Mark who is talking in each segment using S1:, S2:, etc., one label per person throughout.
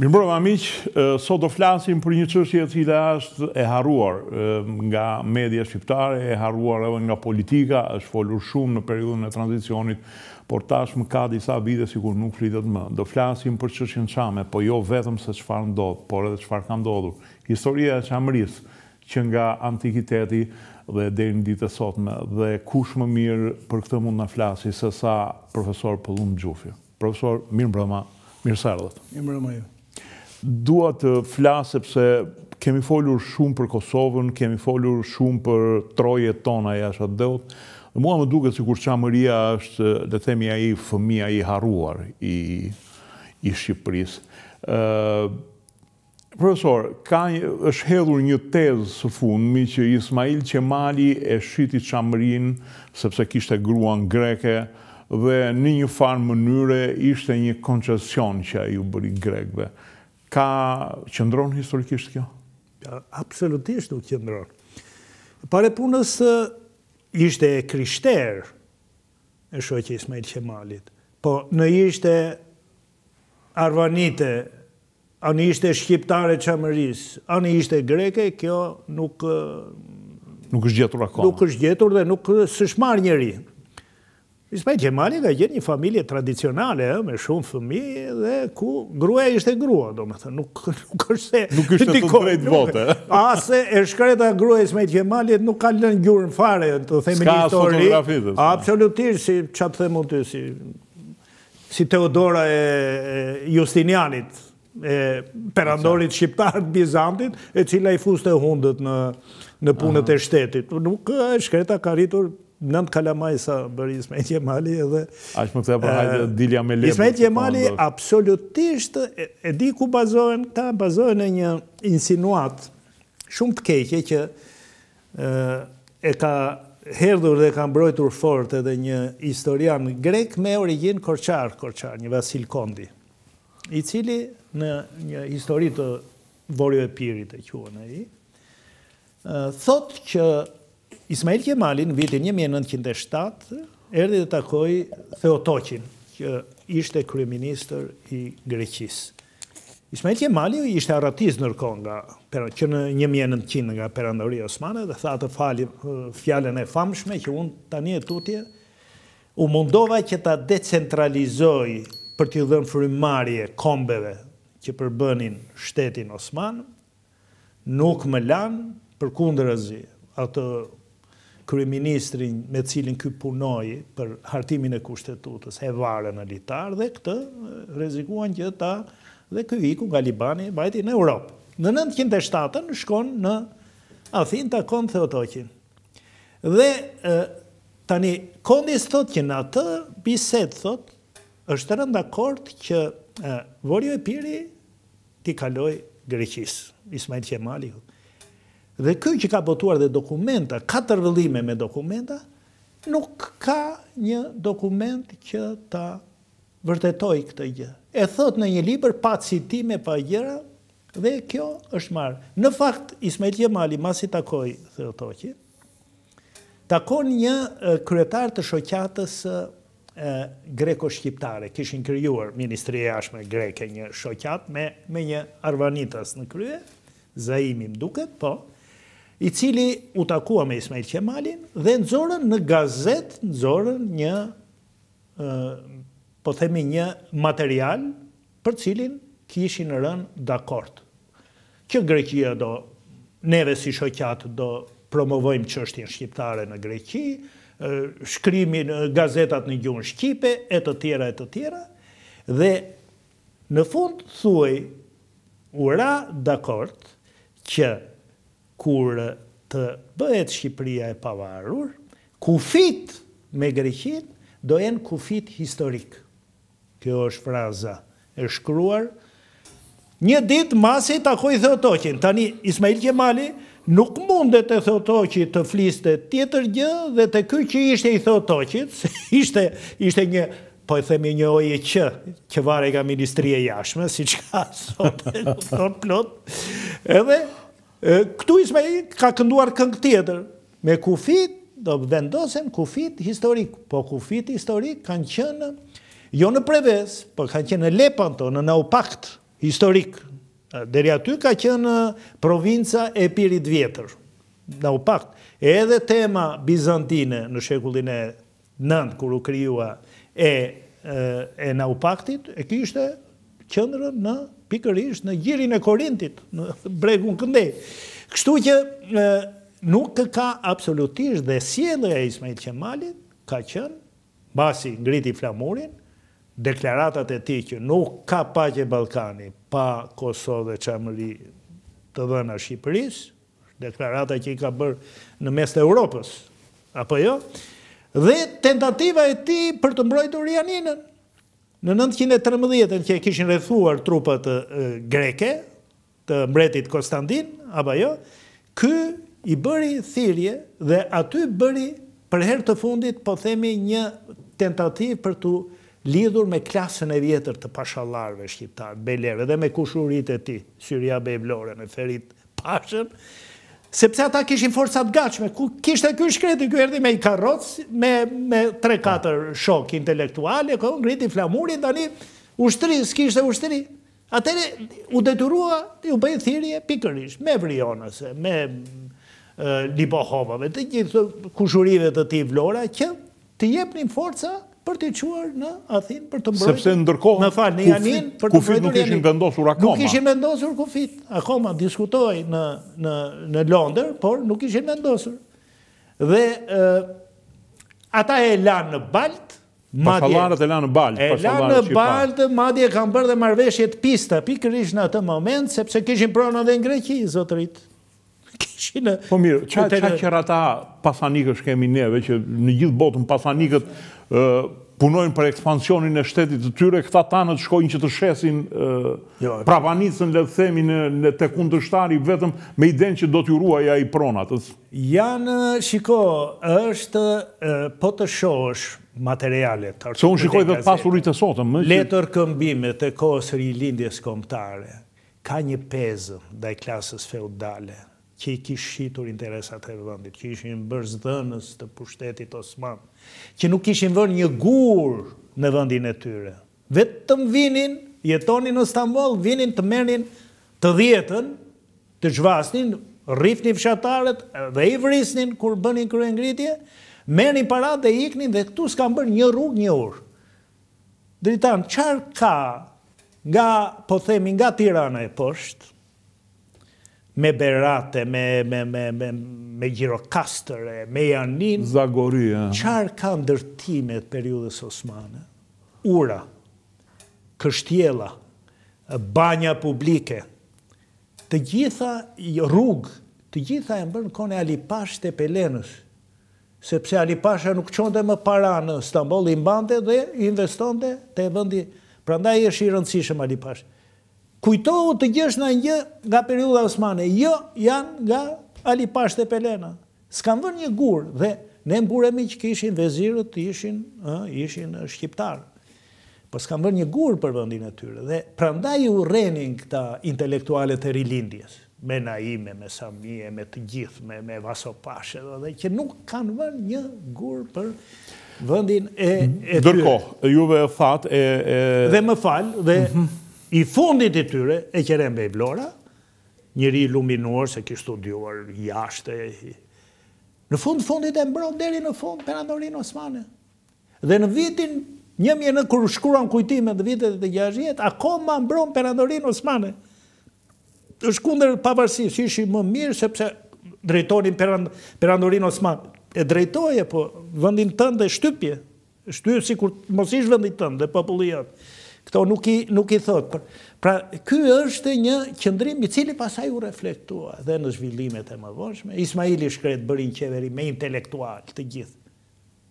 S1: Mirëmbrëma miq, sot do flasim për një çështje e cila është e harruar nga media shqiptare, e harruar edhe nga politika, është folur shumë në periudhën e tranzicionit Por tashmë ka disa vite sikur nuk flitet më. Do flasim për çështjen çame, po jo vetëm se çfarë ndodh, por edhe çfarë ka ndodhur. Historia e Çamërisë, që nga antikiteti dhe deri në ditët e sotme. Dhe kush më mirë për këtë mund na flasi sesa profesor Pëllumb Xhufi. Profesor, mirëmbrëma, mirë se
S2: erdhët. Mirëmbrëma ju.
S1: Dua të flas sepse kemi folur shumë për Kosovën, kemi folur shumë për trojet tona jashtë atdheut. Dhe mua më duket sikur Çamëria është, le të themi, ai fëmija i harruar i i Shqipërisë. Ë Profesor, ka është hedhur një tezë së fundmi që Ismail Qemali e shiti Çamërinë sepse kishte gruan greke, Dhe në një farë mënyre ishte një koncesion që ai u bëri grekëve. Ka qëndron historikisht kjo?
S2: Absolutisht nuk qëndron. Parë punës ishte e krishterë e shoqja e Ismail Qemalit, po në ishte arvanite A ishte shqiptare e Çamërisë, a ishte greke, kjo nuk
S1: nuk është gjetur akoma.
S2: Nuk është gjetur dhe nuk s'është marrë njeri. Ismail Qemali ka qenë një familje tradicionale, me shumë fëmi, dhe ku gruaja ishte grua, domethënë, nuk, nuk është se...
S1: Nuk kishte të drejtë vote.
S2: Ase e shkreta gruaja e Ismail Qemalit nuk ka lënë gjurmë fare, të themi në histori.
S1: S'ka fotografi dhe.
S2: Absolutisht, si që të themi të si... Si Teodora e Justinianit, e perandorit shqiptar të Bizantit, e cila i fuste hundët në punët e shtetit. Nuk, e shkreta ka rritur nëntë kalamaj sa bëri Ismail Qemali edhe...
S1: Ashtë më të për hajtë dilja me lepë.
S2: Ismail Qemali absolutisht e di ku bazohen, këta bazohen në një insinuatë shumë të keqe që e ka hedhur dhe e ka mbrojtur fort edhe një historian grek me origjinë korçar, korçar, një Vasil Kondi, i cili në një histori të Vorio Epirit e quan ai, thotë që Ismail Qemali në vitin 1907 erdhi dhe takoi Theotoqin, që ishte kryeministër i Greqisë. Ismail Qemali ishte arratisë ndërkohë nga, që në një mijë e nëntëqind nga Perandoria Osmane dhe tha atë fjalën e famshme që unë tani e tutje u mundova që ta decentralizoj për t'iu dhënë frymëmarrje kombeve që përbënin shtetin osman, Nuk më lanë, përkundrazi, atë kryeministrin me të cilin ky punoi për hartimin e Kushtetutës, e varën në litar dhe këtë rrezikuan që ta dhe ky iku nga Libani e mbajti në Europë. Në nëntëqind e shtatën shkon në Athinë takon Theotoqin. Dhe tani Kondis thotë që në atë bisedë thotë është rënë dakord që Vorio Epiri t'i kalojë Greqisë, Ismail Qemali, dhe ky që ka botuar dhe dokumenta, katër vëllime me dokumenta, nuk ka një dokument që ta vërtetojë këtë gjë. E thotë në një libër pa citime, pa gjëra, dhe kjo është marrë. Në fakt, Ismail Qemali, masi takoi Theotoqin, takon një kryetar të shoqatës greko-shqiptare kishin krijuar Ministria e Jashtme greke një shoqatë me me një arvanitas në krye, Zaimi më duket, po, i cili u takua me Ismail Qemalin dhe nxorën në gazetë, nxorën një ë po themi një material për të cilin kishin rënë dakord që Greqia do, neve si shoqatë do promovojmë çështjen shqiptare në Greqi, shkrimin, gazetat në gjuhën shqipe e të tjera e të tjera dhe në fund thuhej u ra dakord që kur të bëhet Shqipëria e pavarur, kufijtë me Greqinë do jenë kufijtë historikë. Kjo është fraza e shkruar një ditë masi takoi Theotoqin. Tani Ismail Qemali nuk mundte te Theotoqi të fliste tjetër gjë dhe te ky që ishte i Theotoqit, se ishte ishte një po e themi një OJQ që varej nga Ministria e Jashtme, siç ka sot, kupton plot. Edhe Këtu Ismaili ka kënduar këngë tjetër, me kufijtë do vendosen kufijtë historikë, po kufijtë historikë kanë qenë jo në Prevezë, po kanë qenë në Lepanto, në Naupakt historik. Deri aty ka qenë provinca e Epirit Vjetër, Naupakt. Edhe tema bizantine në shekullin e nëntë, kur u krijua e e Naupaktit, e kishte qëndrën në pikërisht në gjirin e Korintit, në bregun këndej. Kështu që nuk ka absolutisht dhe sjellja e Ismail Qemalit ka qenë mbasi ngriti flamurin, deklaratat e tij që nuk ka paqe Ballkani pa Kosovë dhe Çamëri të dhëna Shqipërisë, deklarata që i ka bërë në mes të Europës, apo jo, dhe tentativa e tij për të mbrojtur Janinën. Në 913-ën që e kishin rrethuar trupat greke, të mbretit Konstantin, apo jo, ky i bëri thirje dhe aty bëri për herë të fundit, po themi një tentativ për t'u lidhur me klasën e vjetër të pashallarëve shqiptarë, bejlerëve, dhe me kushërinjtë e tij, Syrja bej Vlorë, me Ferit Pashën, sepse ata kishin forca të gatshme, ku kishte ky i shkreti, ky erdhi me një karrocë, me, me 3-4 shokë intelektualë, ku ngriti flamurin, tani ushtri, s'kishte ushtri. Atëherë, u detyrua, u bëri thirje pikërisht, Vrionasve, Libohovave, të gjithë kushërinjve të tij Vlora, që Të jepnin forca për t'i çuar në Athinë për të mbrojtur.
S1: Sepse ndërkohë
S2: më fal në Janinë për
S1: të mbrojtur. Nuk ishin vendosur akoma.
S2: Nuk ishin vendosur kufijtë. Akoma diskutohej në në në Londër, por nuk ishin vendosur. Dhe ë ata e lanë në baltë,
S1: madje pashallarët e lanë në baltë,
S2: e lanë në baltë, madje kanë bërë dhe marrëveshje të pista pikërisht në atë moment, sepse kishin prona edhe në Greqi zotërinjtë.
S1: Kishin e... Po mirë, ça, ça qerrata pasanikësh kemi neve, që në gjithë botën pasanikët punojnë për ekspansionin e shtetit të tyre, këta tanët shkojnë që të shesin jo, prapanicën, le të themi, në te kundërshtari, vetëm me idenë që do t'u ruajë ai pronat.
S2: Janë, shiko, është po të shosh materialet.
S1: Se unë shikoj dhe të pasurit e sotëm.
S2: Letërkëmbimet e kohës së Rilindjes Kombëtare. Ka një pezëm ndaj klasës feudale, që i kish shitur interesat e vendit, që ishin bërë zëdhënës të pushtetit osman, që nuk kishin vënë një gur në vendin e tyre. Vetëm vinin, jetonin në Stamboll, vinin të merrnin të dhjetën, të zhvatnin, rrifnin fshatarët dhe i vrisnin kur bënin kryengritje, merrnin paratë dhe iknin dhe këtu s'kanë bërë një rrugë, një urë. Dritan, çfarë ka nga, po themi, nga Tirana e poshtë, me Berat e, me, me, me, me, me Gjirokastër, e me Janinë,
S1: Zagori, e.
S2: çfarë ka ndërtime të periudhës osmane? Ura, kështjella, banja publike, të gjitha rrugë, të gjitha janë bërë në kohën e Ali Pashë Tepelenës. Sepse Ali Pasha nuk çonte më para në Stamboll, i mbante dhe i investonte te vendi, prandaj është i rëndësishëm Ali Pasha. Kujtohu të gjesh ndonjë gjë nga periudha osmane, jo, janë nga Ali Pashë Tepelena. S'kanë vënë një gur dhe ne mburemi që kishin vezirët ishin, ë, ishin shqiptarë. Po s'kanë vënë një gur për vendin e tyre dhe prandaj i urrenin këta intelektualët e Rilindjes, me Naime, me Sami e me të gjithë, me me Vaso Pashë edhe dhe që nuk kanë vënë një gur për vendin e e tyre.
S1: Ndërkohë, juve e thatë e e
S2: Dhe më fal, dhe i fundit i tyre, Eqerem Bej Vlora, njeri i iluminuar se kish studiuar jashtë e në fund fundit e mbron deri në fund Perandorinë Osmane. Dhe në vitin një mijë e nëntë, kur shkruan kujtimet në vitet gjashtëdhjetë, akoma mbron Perandorin Osmane. Është kundër pavarësisë, ishin më mirë sepse drejtonin Perandorin Osmane. E drejtoje, po, vëndin tënd dhe shtypje. Shtypje sikur mos ishe vëndi tënd dhe populli yt. Këto nuk i thotë. Pra, ky është një qëndrim i cili pasaj u reflektua dhe në zhvillimet e mëvonshme. Ismaili i shkretë bëri një qeveri me intelektual të gjithë.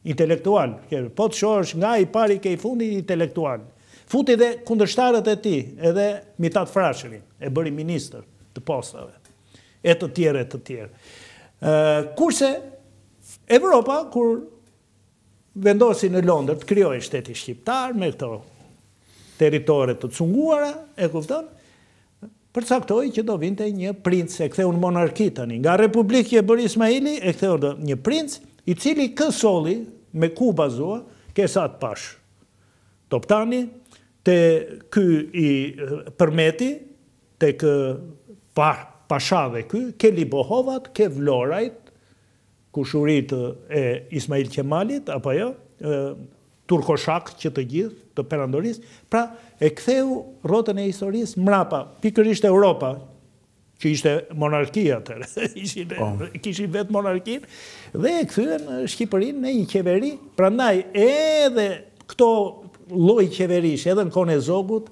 S2: Intelektualë po të shohësh nga i pari ke i fundit intelektualë futi dhe kundërshtarët e tij edhe Mitat Frashërin e bëri ministër të postave e të tjerë e të tjerë kurse Evropa kur vendosi në Londër të krijohej shteti shqiptar me këto territore të cunguara e kupton përcaktoi që do vinte një princ, e ktheu në monarki tani, nga republikë që e bëri Ismaili, e ktheu në një princ, i cili kë solli, me ku u bazua, ke Esat Pashë Toptani, te ky i Përmeti, te ky pashai ky, ke Libohovat, ke Vlorajt, Kushërinjtë e Ismail Qemalit, apo jo, turkoshakë që të gjithë, të perandorisë, pra, e ktheu rrotën e historisë mrapa, pikërisht Europa, që ishte monarki atëherë, kishin vetë monarkinë, dhe e kthyen Shqipërinë në një qeveri, prandaj edhe këto lloj qeverish, edhe në kohën e Zogut,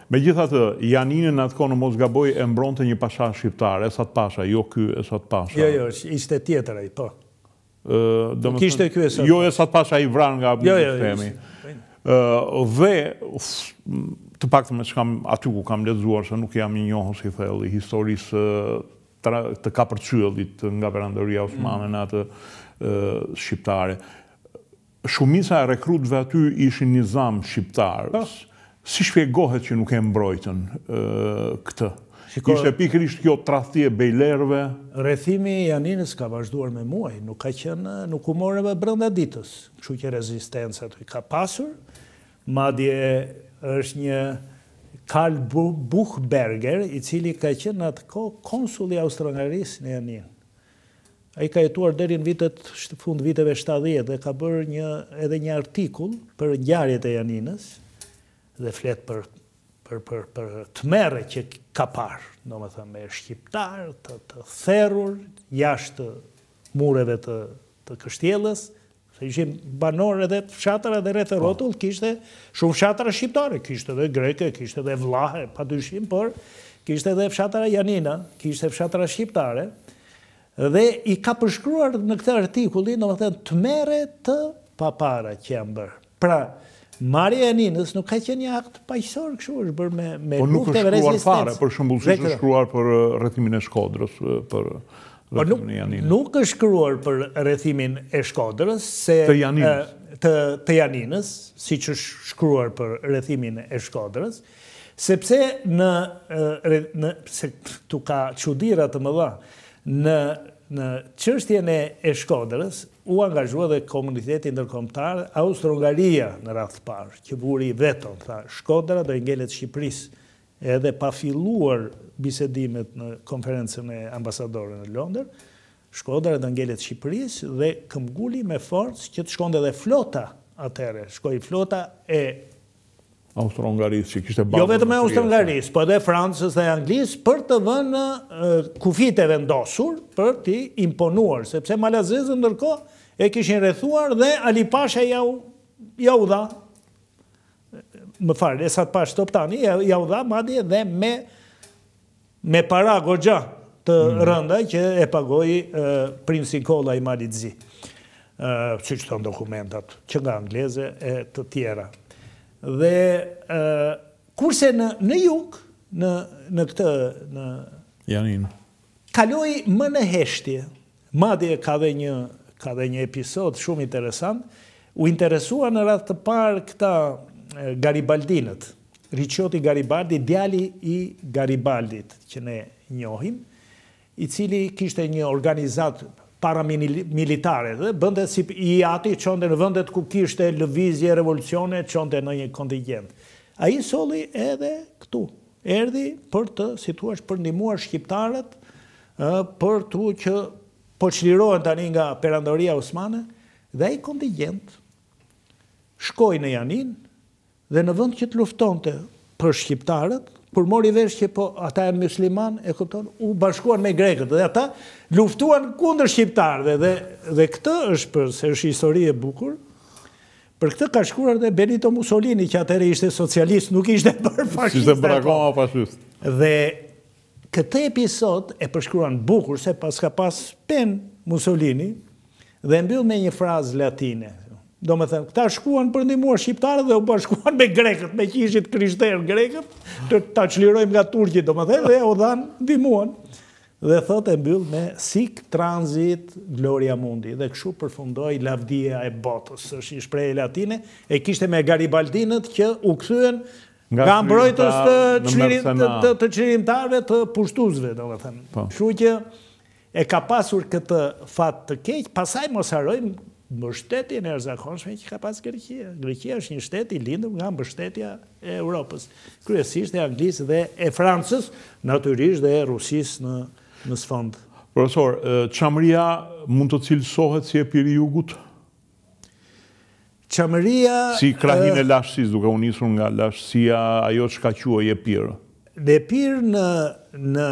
S2: Megjithatë, Janinën në atë
S1: kohë në mos gaboj e mbronte një pasha shqiptar, Esat Pasha, jo ky Esat Pasha.
S2: Jo, jo, ishte tjetër ai, po.
S1: Nuk ishte ky Esat Pasha. Jo Esat Pasha i vrarë nga Avni Rustemi. Dhe, të paktën me ç'kam aty ku kam lexuar, se nuk jam një njohës i thellë i historisë së kapërcyellit nga Perandoria Osmane në atë shqiptare, Shumica e rekrutëve aty ishin nizamë shqiptarë. Si shpjegohet që nuk e mbrojtën këtë? Ishte pikërisht kjo tradhti e
S2: bejlerëve? Rrethimi i Janinës ka vazhduar me muaj, nuk ka qenë, nuk u morën edhe brenda ditës, kështu që rezistenca aty ka pasur, madje është një Karl Buchberger, i cili ka qenë në atë kohë konsulli i Austro-Hungarisë në Janinë. Ai ka jetuar deri në vitet, fund viteve shtatëdhjetë dhe ka bërë një, edhe një artikull për ngjarjet e Janinës dhe flet për për për për tmerret që ka parë, domethënë me shqiptarë të të therrur jashtë mureve të të kështjellës, Se ishin banorë edhe të fshatrave rreth e, po, rrotull, kishte shumë fshatra shqiptare, kishte edhe greke, kishte edhe vlahe, pa dyshim, por kishte edhe fshatra janina, kishte fshatra shqiptare, dhe i ka përshkruar në këtë artikullin, domethënë, tmerre të papara që janë bërë. Pra, marrja e Janinës nuk ka qenë një akt paqësor kështu është bërë me me luftë e rezistencë.
S1: Po nuk është shkruar fare, për shembull, siç është shkruar për rrethimin e Shkodrës, për
S2: Po nuk nuk është shkruar për rrethimin e Shkodrës se
S1: të Janinës,
S2: të, të Janinës, siç është shkruar për rrethimin e Shkodrës, sepse në në se këtu ka çudira të mëdha në në çështjen e, e Shkodrës u angazhua dhe komuniteti ndërkombëtar Austro-Hungaria në radhë të parë, që vuri veton, tha Shkodra do i ngelet Shqipërisë Edhe pa filluar bisedimet në konferencën e ambasadorëve në Londër, Shkodra do ngelet Shqipërisë dhe këmbguli me forcë që të shkonte edhe flota atëherë, shkoi flota e
S1: Austro-Hungarisë që kishte bazën.
S2: Jo vetëm e Austro-Hungarisë, por edhe e Francës dhe Anglisë për të vënë kufijtë e vendosur për t'i imponuar, sepse Malazezët ndërkohë e kishin rrethuar dhe Ali Pasha ja u ja u dha Më fal, Esat Pashë Toptani, ja u dha madje dhe me me para goxha të mm. rënda që e pagoi princ Nikolla i Malit të Zi. Ë, siç thonë dokumentat, që nga angleze e të tjera. Dhe ë kurse në në jug, në në këtë
S1: në
S2: Janinë. Kaloi më në heshtje, madje ka dhe një ka dhe një episod shumë interesant, u interesuan në radhë të parë këta garibaldinët. Riçoti Garibaldi, djali i Garibaldit që ne njohim, i cili kishte një organizatë paramilitare dhe bënte si i ati çonte në vendet ku kishte lëvizje revolucione çonte ndonjë kontigjent. Ai solli edhe këtu, Erdhi për të, si thuash, për ndihmuar shqiptarët, ë, për tu që po çlirohen tani nga Perandoria Osmane dhe ai kontingjent shkoi në Janinë dhe në vend që të luftonte për shqiptarët, kur mori vesh që po ata janë myslimanë, e kupton, u bashkuan me grekët dhe ata luftuan kundër shqiptarëve dhe dhe këtë është për se është histori e bukur. Për këtë ka shkruar dhe Benito Mussolini, që atëherë ishte socialist, nuk ishte bërë fashist.
S1: Ishte bërë akoma fashist.
S2: Dhe këtë episod e përshkruan bukur se paska pas pen Mussolini dhe e mbyll me një frazë latine. Domethënë, këta shkuan për ndihmuar shqiptarët dhe u bashkuan me grekët, meqë ishin të krishterë grekët, të ta çlirojmë nga turqit, domethënë, dhe u dhanë ndihmuan. Dhe thotë e mbyll me Sic transit gloria mundi dhe kështu përfundoi lavdia e botës. Është një shprehje latine, e kishte me Garibaldinët që u kthyen nga mbrojtës të çlirimtarëve të pushtuesve, domethënë. Kështu që e ka pasur këtë fat të keq, pastaj mos harrojmë mbështetjen e jashtëzakonshme që ka pas Greqia. Greqia është një shtet i lindur nga mbështetja e Europës, kryesisht e Anglisë dhe e Francës, natyrisht dhe e Rusisë në në sfond.
S1: Profesor, Çamëria mund të cilësohet si Epiri i Jugut?
S2: Çamëria
S1: si krahinë e Lashtësisë, duke u nisur nga Lashtësia, ajo çka quhej Epir.
S2: Epir në në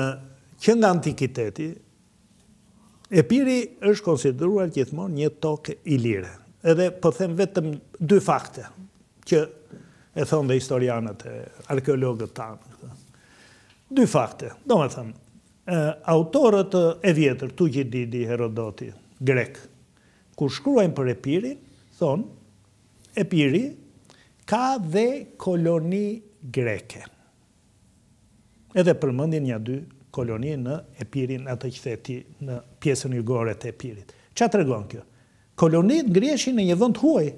S2: që nga antikiteti, Epiri është konsideruar gjithmonë një tokë ilire. Edhe po them vetëm dy fakte që e thonë dhe historianët e arkeologët tanë këtë. Dy fakte. Domethënë, autorët e vjetër, Tuqididi, Herodoti, grekë, kur shkruajnë për Epirin, thonë Epiri ka dhe koloni greke. Edhe përmendin nja dy koloni në Epirin atë që the ti, në pjesën jugore të Epirit. Ça tregon kjo? Kolonitë ngriheshin në një vend të huaj.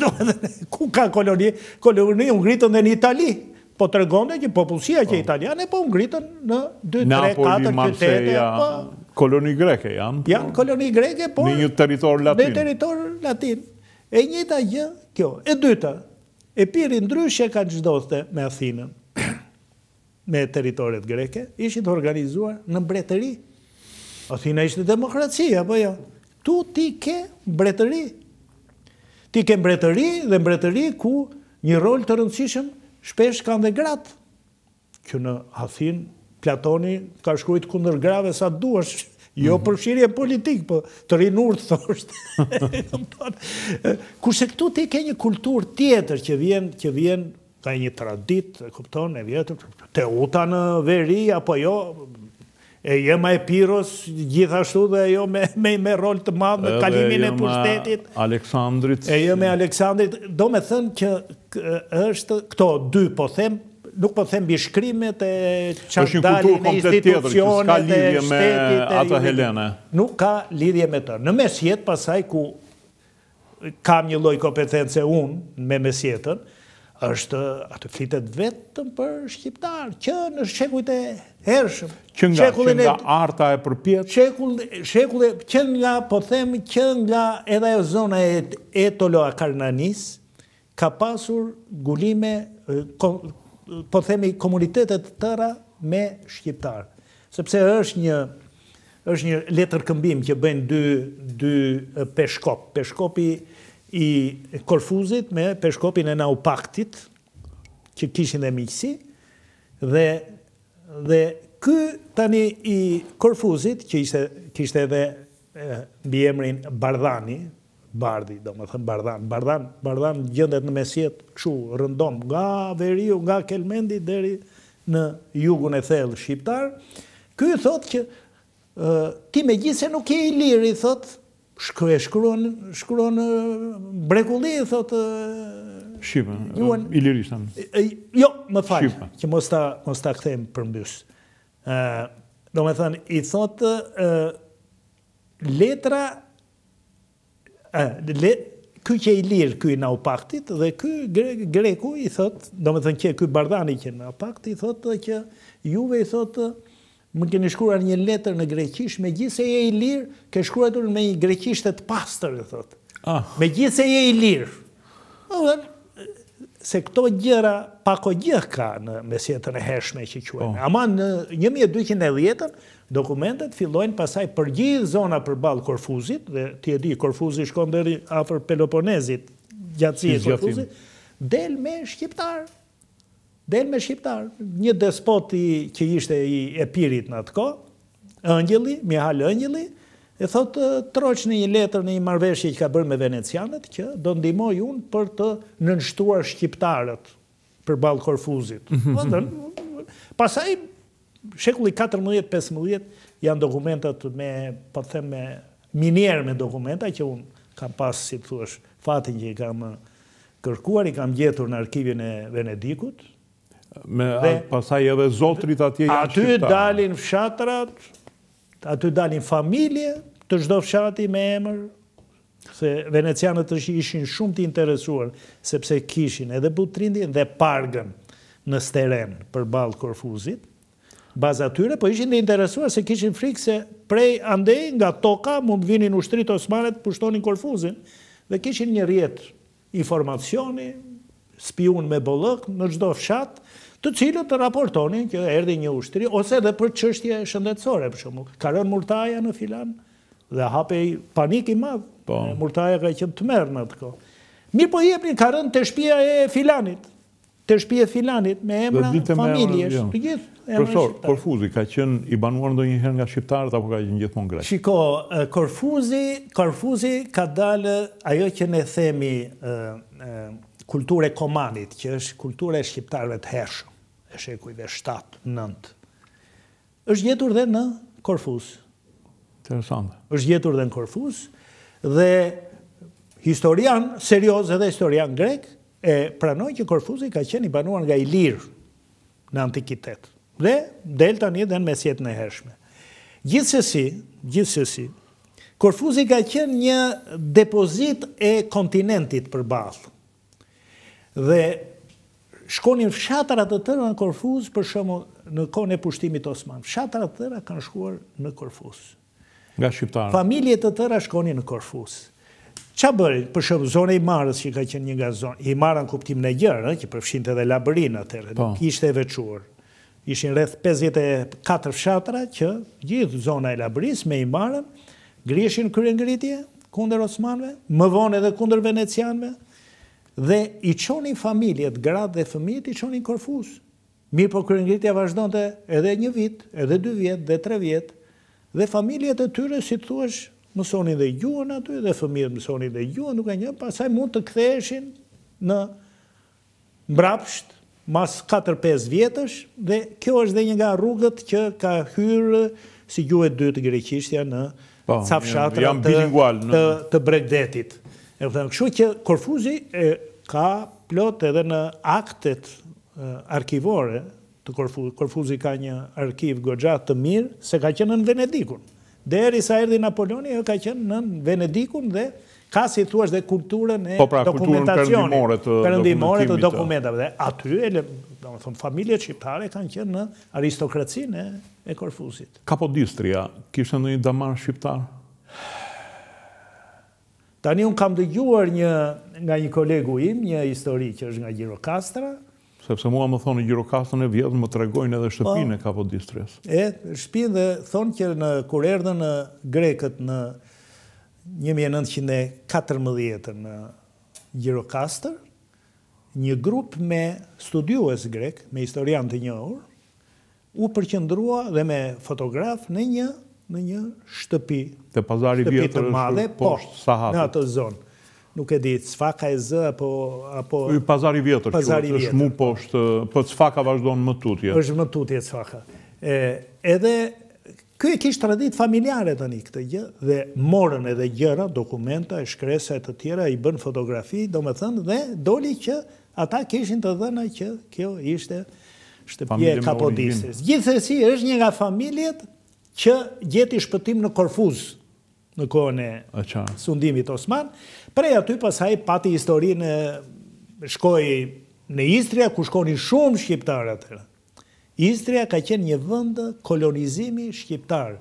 S2: Domethënë ku ka koloni? Koloni u ngritën dhe në Itali. Po tregonte që popullsia që italiane po u ngritën në dy, tre, katër qytete.
S1: Koloni greke janë.
S2: Janë koloni greke, por
S1: në një territor latin.
S2: Në territor latin. E njëjta gjë kjo. E dyta, Epiri ndryshe nga ç'ndodhte me Athinën, me territoret greke, ishin të organizuar në mbretëri. Athina ishte demokraci, apo jo? Këtu ti ke mbretëri. Ti ke mbretëri dhe mbretëri ku një rol të rëndësishëm shpesh kanë dhe gratë. Që në Athinë, Platoni ka shkrujt kundër grave sa duash, jo mhm. përfshirje politikë, po të rrinë urtë, thoshtë. Kurse këtu ti ke një kulturë tjetër që vjen, që vjen, ka një traditë, e kupton, e vjetër, Teuta në veri, apo jo, E jëma e Pirros gjithashtu dhe ajo me me me rol të madh në kalimin e pushtetit.
S1: Edhe
S2: e jëma e Aleksandrit. E jëma e Aleksandrit, domethënë që është këto dy po them, nuk po them mbishkrimet e çfarë dalin në institucionet e shtetit.
S1: Është një kulturë komplet tjetër që s'ka lidhje me atë helene.
S2: Nuk ka lidhje me të. Në mesjetë pasaj ku kam një lloj kompetence unë me mesjetën, është aty flitet vetëm për shqiptarë, që në shekujt e hershëm.
S1: Që nga, që nga Arta e përpjetë?
S2: Shekull, shekull, që nga, po them, që nga edhe e zona e, e Etoloakarnanisë, Ka pasur ngulime, po themi komunitete të tëra me shqiptarë. Sepse është një është një letërkëmbim që bëjnë dy dy peshkopë. Peshkopi i Korfuzit me peshkopin e Naupaktit, që kishin dhe miqësi, dhe dhe ky tani i Korfuzit, që ishte kishte edhe mbiemrin Bardhani, Bardhi, domethënë Bardhan. Bardhan, Bardhan gjendet në mesjetë, kështu, rëndom, nga veriu, nga Kelmendi deri në jugun e thellë shqiptar. Ky thotë që ti megjithëse nuk je ilir, i thotë, shkruaj, shkruan, shkruan brekulli, i
S1: thotë Shqipe, juan, ilir ishtan.
S2: Jo, më fal, që mos ta mos ta kthejmë përmbys. Ë, domethënë i thotë letra Ky qe ilir ky i Naupaktit dhe ky greku i thot, domethënë që ky Bardhani qe në Naupakt i thot që juve i thot më keni shkruar një letër në greqisht, megjithëse je ilir, ke shkruar me një greqishte të pastër, i thot. Ah. Megjithëse je ilir. Domethënë se këto gjëra pak a gjë ka në mesjetën e hershme që quajmë. Po. Ama në 1210-ën dokumentet fillojnë pasaj për gjithë zona përballë Korfuzit dhe ti e di Korfuzi shkon deri afër Peloponezit, gjatësia e Korfuzit, del me shqiptarë. Del me shqiptarë, një despoti që ishte i Epirit në atë kohë, Engjëlli, Mihal Engjëlli, e thotë troç në një letër në një marrëveshje që ka bërë me venecianët që do ndihmoj unë për të nënshtruar shqiptarët përballë Korfuzit. Pastaj Shekulli katërmbëdhjetë pesëmbëdhjetë janë dokumentat me po të them minierë me dokumenta që unë kam pas, si të thuash fatin që i kam kërkuar, i kam gjetur në arkivin e Venedikut.
S1: Me pas aty edhe zotërit atje
S2: janë shqiptarë. Aty dalin fshatrat, aty dalin familje të çdo fshati me emër, se venecianët ishin shumë të interesuar sepse kishin edhe Butrindin dhe Pargën në sterenë përballë Korfuzit, baza tyre, po ishin të interesuar se kishin frikë se prej andej nga toka mund të vinin ushtritë osmane të pushtonin Korfuzin dhe kishin një rrjet informacioni, spiunë me bollëk në çdo fshat, të cilët raportonin që erdhi një ushtri, ose edhe për çështje shëndetësore, për shembull, ka rënë murtaja në filan, dhe hapej panik i madh, po. murtaja ka qenë tmerr në atë kohë. Mirëpo jepnin, ka rënë te shpia e filanit, Te shpia e filanit, me emra familjesh, të gjithë emra shqiptarë.
S1: Profesor, Korfuzi ka qenë i banuar ndonjëherë nga shqiptarët apo ka qenë gjithmonë grek?
S2: Shiko, Korfuzi, Korfuzi ka dalë ajo që ne themi kulturë e Komanit, që është kultura e shqiptarëve të hershëm, e shekujve shtatë, nëntë. Është gjetur dhe në Korfuz.
S1: Interesante.
S2: Është gjetur dhe në Korfuz dhe historianë seriozë edhe historianë grekë e pranojnë që Korfuzi ka qenë i banuar nga ilirë në antikitet. Dhe del tani edhe në mesjetën e hershme. Gjithsesi, gjithsesi, Korfuzi ka qenë një depozitë e kontinentit përballë. Dhe shkonin fshatra të tëra në Korfuz, për shembull në kohën e pushtimit osman. Fshatra të tëra kanë shkuar në Korfuz.
S1: Nga shqiptarë.
S2: Familje të tëra shkonin në Korfuz. Ça bënin, për shembull, zona e Himarës që ka qenë një nga zonat, Himara në kuptimin e gjërë, që përfshinte dhe Labërinë atëherë, po. nuk ishte e veçuar. Ishin rreth pesëdhjetë e katër fshatra që gjithë zona e Labërisë me Himarën ngriheshin në kryengritje kundër osmanëve, më vonë edhe kundër venecianëve dhe i çonin familjet, gratë dhe fëmijët i çonin në Korfuz. Mirëpo kryengritja vazhdonte edhe një vit, edhe dy vjet dhe tre vjet dhe familjet e tyre si të thuash mësonin dhe gjuhën aty dhe fëmijët mësonin dhe gjuhën duke qenë pastaj mund të ktheheshin në mbrapsht mas katër pesë vjetësh dhe kjo është dhe një nga rrugët që ka hyrë si gjuhë e dytë greqishtja në ca fshatra të bregdetit. Kështu që Korfuzi ka plot edhe në aktet arkivore të Korfuzit, Korfuzi ka një arkiv goxha të mirë se ka qenë nën Venedikun. Deri sa erdhi Napoloni ajo ka qenë nën Venedikun dhe ka si thuash dhe kulturën e
S1: pra, dokumentacionit,
S2: perëndimore të dokumentave. Dhe aty, domethënë familjet shqiptare kanë qenë në aristokracinë e, e
S1: Korfuzit. Kapodistria kishte ndonjë damar shqiptar?
S2: Tani un kam dëgjuar nga një kolegu im, një histori që është nga Gjirokastra,
S1: Sepse mua më thonë Gjirokastrën e vjetër, më tregojnë edhe shtëpinë e Kapodistrisë.
S2: E, shtëpinë dhe thonë që në kur erdhën grekët në 1914 në Gjirokastër, një grup me studiues grekë, me historianë të njohur, U përqendrua dhe me fotograf në një në një shtëpi.
S1: Te Pazari i Vjetër
S2: është poshtë Sahatit. Shtëpi të madhe, po, në atë zonë. Nuk e di, Cfaka e zë apo apo Ky
S1: Pazari i Vjetër quhet, Pazari i Vjetër, është më poshtë, po Cfaka vazhdon më tutje.
S2: Është më tutje Cfaka. E, edhe ky e kish traditë familjare tani këtë gjë dhe morën edhe gjëra, dokumenta e shkresa e të tjera, i bënë fotografi, domethënë dhe doli që Ata kishin të dhëna që kjo ishte shtëpia e Kapodistris. Gjithsesi është një nga familjet që gjeti shpëtim në Korfuz në kohën e sundimit osman. Prej aty pasaj pati historinë shkoi në Istria ku shkonin shumë shqiptarë atëherë. Istria ka qenë një vend kolonizimi shqiptar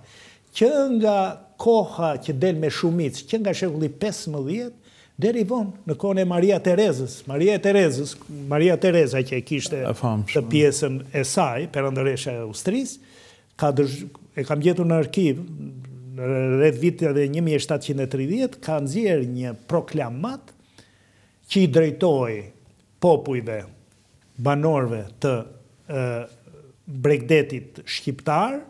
S2: që nga koha që del me shumicë, që nga shekulli pesëmbëdhjetë deri vonë në kohën e Maria Terezës. Maria e Terezës, Maria Tereza që e kishte të pjesën e saj, perandoresha e Austrisë, ka e kam gjetur në arkiv, rreth viteve një mijë e shtatëqind e tridhjetë, ka nxjerrë një proklamatë që i drejtohej popujve banorëve të bregdetit shqiptar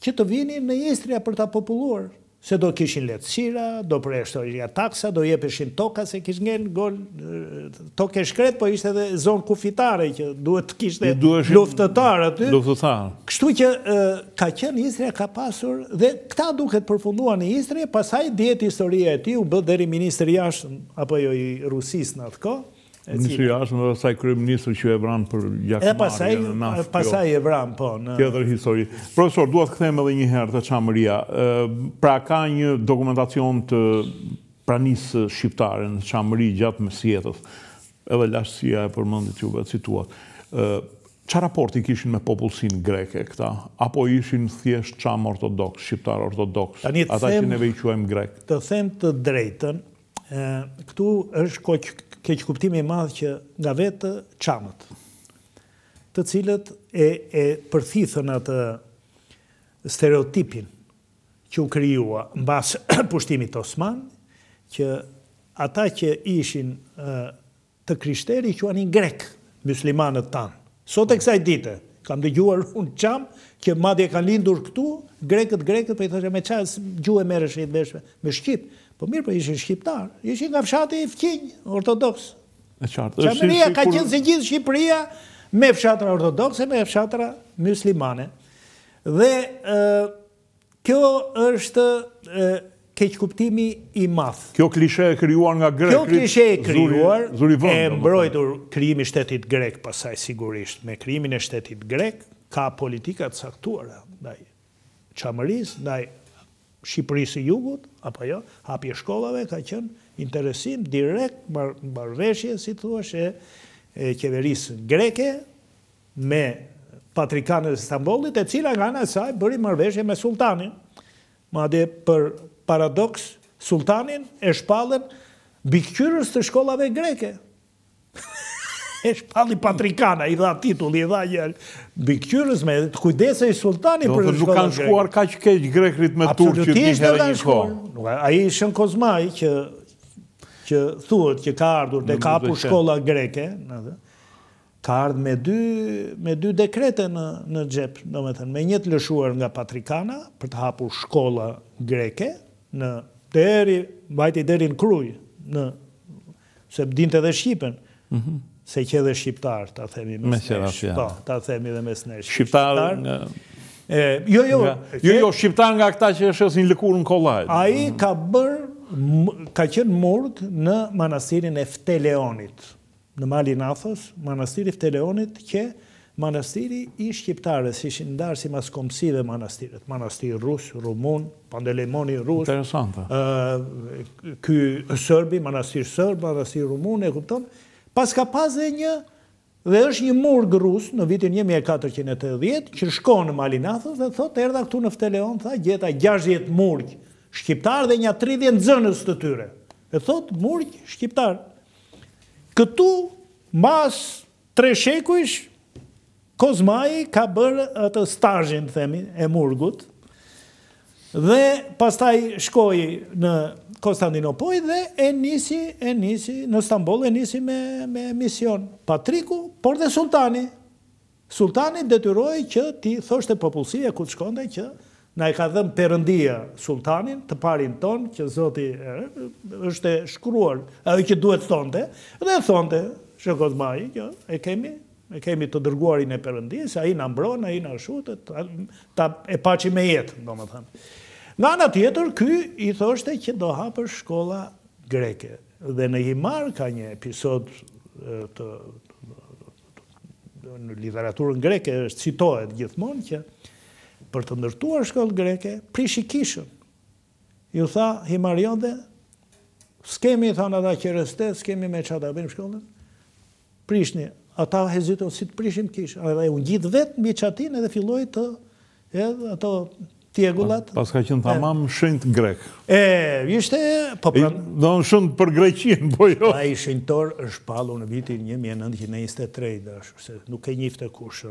S2: që të vinin në Istria për ta populluar, se do kishin lehtësira, do përjashtoheshin taksat, do jepeshin toka, se kish ngelë gol, tokë e shkretë, po ishte edhe zonë kufitare që duhet të kishte luftëtarë aty.
S1: Luftëtarë.
S2: Kështu që ka qenë Istria ka pasur dhe këta duket përfunduan në Istri, pastaj dihet historia e tij, u bë deri ministër i jashtëm apo jo i Rusisë në atë kohë.
S1: Ministri i Jashtëm dhe pastaj kryeministri që e vranë për gjakmarrje.
S2: E pastaj e pastaj e vranë po në
S1: tjetër histori. Profesor, dua të kthehem edhe një herë te Çamëria. Pra ka një dokumentacion të pranisë shqiptare në Çamëri gjatë mesjetës. Edhe lashtësia e përmendit juve cituat. Ça raporti kishin me popullsinë greke këta? Apo ishin thjesht çamë ortodoksë, shqiptarë ortodoksë, ata që neve i quajmë grekë?
S2: Të them të drejtën, Këtu është keqkuptimi i madh që nga vetë çamët, të cilët e përthithën atë stereotipin që u krijua mbas pushtimit osman, që ata që ishin Të krishterë i quanin grekë myslimanët tanë. Sot e kësaj dite, kam dëgjuar unë çam, që madje kanë lindur këtu, grekët, grekët, po i thoshe me ça gjuhe merresh vesh, me shqip. Po mirë, po ishin shqiptarë, ishin nga fshati fqinj, ortodoks.
S1: E qartë.
S2: Çamëria ka qenë si gjithë Shqipëria me fshatra ortodokse, me fshatra myslimane. Dhe Ky është keqkuptimi i madh.
S1: Kjo klishe e krijuar nga grekët.
S2: Kjo klishe e krijuar, e mbrojtur krijimi i shtetit grek pastaj sigurisht me krijimin e shtetit grek ka politika të caktuara ndaj Çamërisë, ndaj Shqipërisë së Jugut, apo jo, hapja e shkollave ka qenë interesim direkt marrëveshje si të thuash e qeverisë greke me Patrikanën e Stambollit, e cila nga ana e saj bëri marrëveshje me sulltanin. Madje për paradoks, sulltanin e shpallën mbikëqyrës të shkollave greke. e shpalli patrikana, i dha titullin, i dha një mbikëqyrës me të kujdesej sulltani
S1: për shkollat greke. Nuk kanë shkuar kaq keq grekërit me turqit një herë një
S2: kohë. Ai Shën Kozmaj që që thuhet që ka ardhur dhe ka hapur shkolla greke, Ka ardhë me dy, me dy dekrete në, në xhep, domethënë, me një të lëshuar nga Patrikana për të hapur shkolla greke në deri, vajti deri në Krujë, në se dinte edhe shqipen. Mhm. Se qe edhe shqiptar, ta themi mes nesh. Po, ta themi dhe mes nesh.
S1: Shqiptar, nga, E,
S2: jo, jo, nga,
S1: jo, jo, shqiptar nga këta që shesin lëkurën
S2: kollaj. Ai ka bërë, m- ka qenë murg në manastirin e Fteleonit. Në Malin Athos, Manastiri i Fteleonit qe manastiri i shqiptarëve, se ishin ndarë sipas kombësive manastiret, manastir rus, rumun, Pandelemoni rus,
S1: Interesante.
S2: ë ky sërbi, manastir sërb, manastir rumun, e kupton? Paska pas dhe një dhe është një murg rus në vitin një mijë e katërqind e tetëdhjetë që shkon në Malin e Athos dhe thotë erdha këtu në Fteleon tha gjeta gjashtëdhjetë murgj shqiptarë dhe nja tridhjetë nxënës të tyre. E thotë murgj shqiptarë. Këtu, mas tre shekujsh, Kozmai ka bërë atë stazhin, themi, e murgut, dhe pastaj shkoi në Konstantinopojë dhe e nisi, e nisi, në Stamboll e nisi me, me mision. Patriku, por dhe Sulltani, Sulltani detyroi që t'i thoshte popullsia ku të shkonte që na e ka dhënë Perëndia Sulltanin, të parin tonë, që Zoti e është e shkruar ajo që duhet të thonte, dhe thonte Shën Kozmai që e kemi, e kemi të dërguarin e Perëndisë, ai na mbron, ai na shu, të, ta e paçi me jetë, domethënë. Nga ana tjetër, ky i thoshte që do hapësh shkolla greke. Dhe në Himarë ka një episod të në literaturën greke është citohet gjithmonë që për të ndërtuar shkollë greke, prishi kishën. Ju tha himariotëve, s'kemi, thanë ata kereste, s'kemi me ça ta bëjmë shkollën, prishni, ata hezituan si të prishim kishën, edhe u ngjit vetë mbi çatinë edhe filloi të Edhe ato tjegullat.
S1: Paska qenë tamam shenjt grek.
S2: E, ishte, po
S1: pra... Domethënë shenjt për Greqinë, po jo.
S2: Po ai shenjtor është shpallur në vitin 1923, dhe se nuk e njifte kush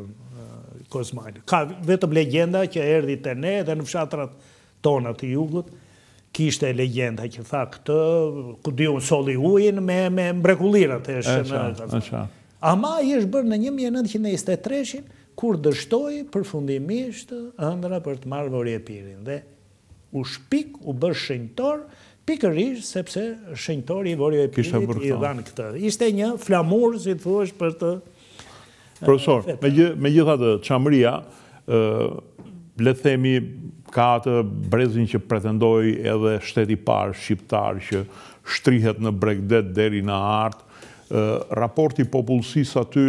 S2: Kozmanë. Ka vetëm legjenda që erdhi te ne dhe në fshatrat tona të jugut, kishte legjenda që tha këtë, ku di unë, solli ujin me me mbrekullira të Shën. Ama ai është bërë në një mijë e nëntëqind e njëzet e treshin, kur dështoi përfundimisht ëndrra për të marrë Vori Epirin dhe u shpik, u bë shenjtor, pikërisht sepse shenjtori i Vori Epirit i dhanë këtë. Ishte një flamur, si të thuash, për të...
S1: Profesor, megjithatë Çamëria, le të themi ka atë brezin që pretendoi edhe shteti i parë shqiptar që shtrihet në bregdet deri në Artë, raporti i popullsisë aty,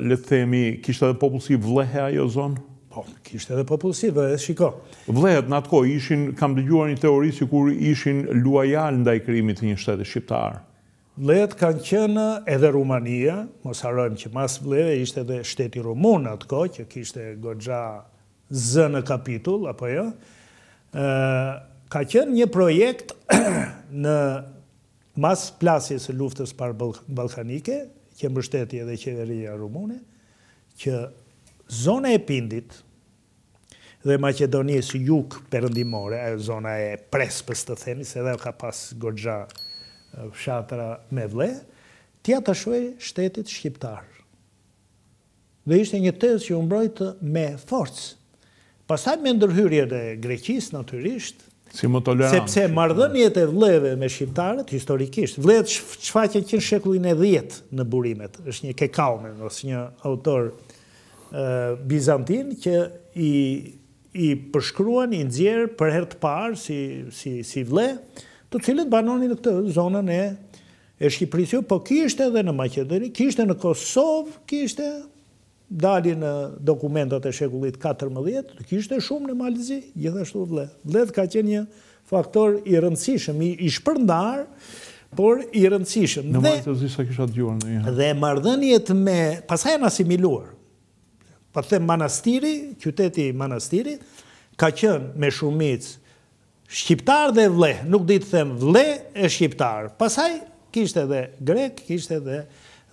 S1: le të themi, kishte edhe popullsi vllehe ajo zonë?
S2: Po, kishte edhe popullsi dhe e shiko.
S1: Vllehët në atë kohë, ishin, kam dëgjuar një teori sikur ishin luajalë ndaj krijimit të një shteti shqiptar.
S2: Vllehët kanë qenë edhe Rumania, mos harrojmë që mas vllehëve ishte edhe shteti rumun atë kohë që kishte goxha zë në kapitull, apo jo? Ka qenë një projekt në mas plasjes së luftës së parë ballkanike, që mbështeti edhe qeveria rumune, që zona e Pindit, dhe Maqedonisë jugperëndimore, ajo zona e Prespës të themi, se edhe ajo ka pas goxha fshatra me vlleh, t'i atashohej shtetit shqiptar. Dhe ishte një tezë që u mbrojt me forcë. Pastaj me ndërhyrjen e Greqisë natyrisht,
S1: Si më tolerant.
S2: Sepse marrëdhëniet e vllehëve me shqiptarët historikisht, vllehët shfaqen që në shekullin e dhjetë në burimet, është një Kekaumenos, një autor bizantin që i përshkruan, i nxjerr për herë të parë si vlleh, të cilët banonin në këtë zonën e Shqipërisë. Jo, po kishte edhe në Maqedoni, kishte në Kosovë, kishte, dalin në dokumentat e shekullit katërmbëdhjetë, kishte shumë në Mal të Zi, gjithashtu vlleh. Vllehtë kanë qenë një Faktor i rëndësishëm, i shpërndarë, por i rëndësishëm.
S1: Në Mal të Zi s'e kisha dëgjuar ndonjëherë.
S2: Dhe marrëdhëniet me, pastaj janë asimiluar, pa po të them Manastiri, qyteti Manastirit, ka qenë me shumicë shqiptarë dhe vlleh, nuk di të them vlleh e shqiptarë. Pastaj kishte dhe grekë, kishte dhe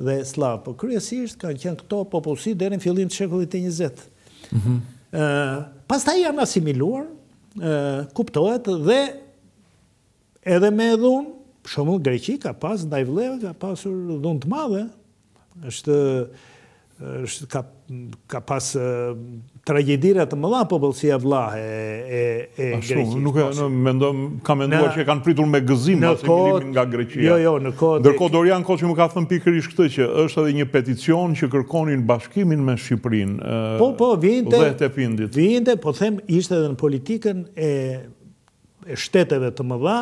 S2: dhe sllavë, po kryesisht kanë qenë këto popullsi deri në fillim të shekullit të njëzet. Mhm. Pastaj janë asimiluar, kuptohet dhe edhe me dhunë, shembull Greqi ka pas, ndaj vllehve ka pasur dhunë të madhe, është, është ka, ka pas tragjedira të mëdha popullsia vllahe e, e Greqisë.
S1: Nuk e, në, mendo, ka menduar që kanë pritur me gëzim asimilimin nga Greqia.
S2: Jo, jo, në kohë...
S1: Ndërkohë Dorian Koçi më ka thënë pikërisht këtë që është edhe një peticion që kërkonin bashkë Kimin me Shqipërinë të Pindit.
S2: Po, po, vinte, po them, ishte edhe në politikën e shteteve të mëdha,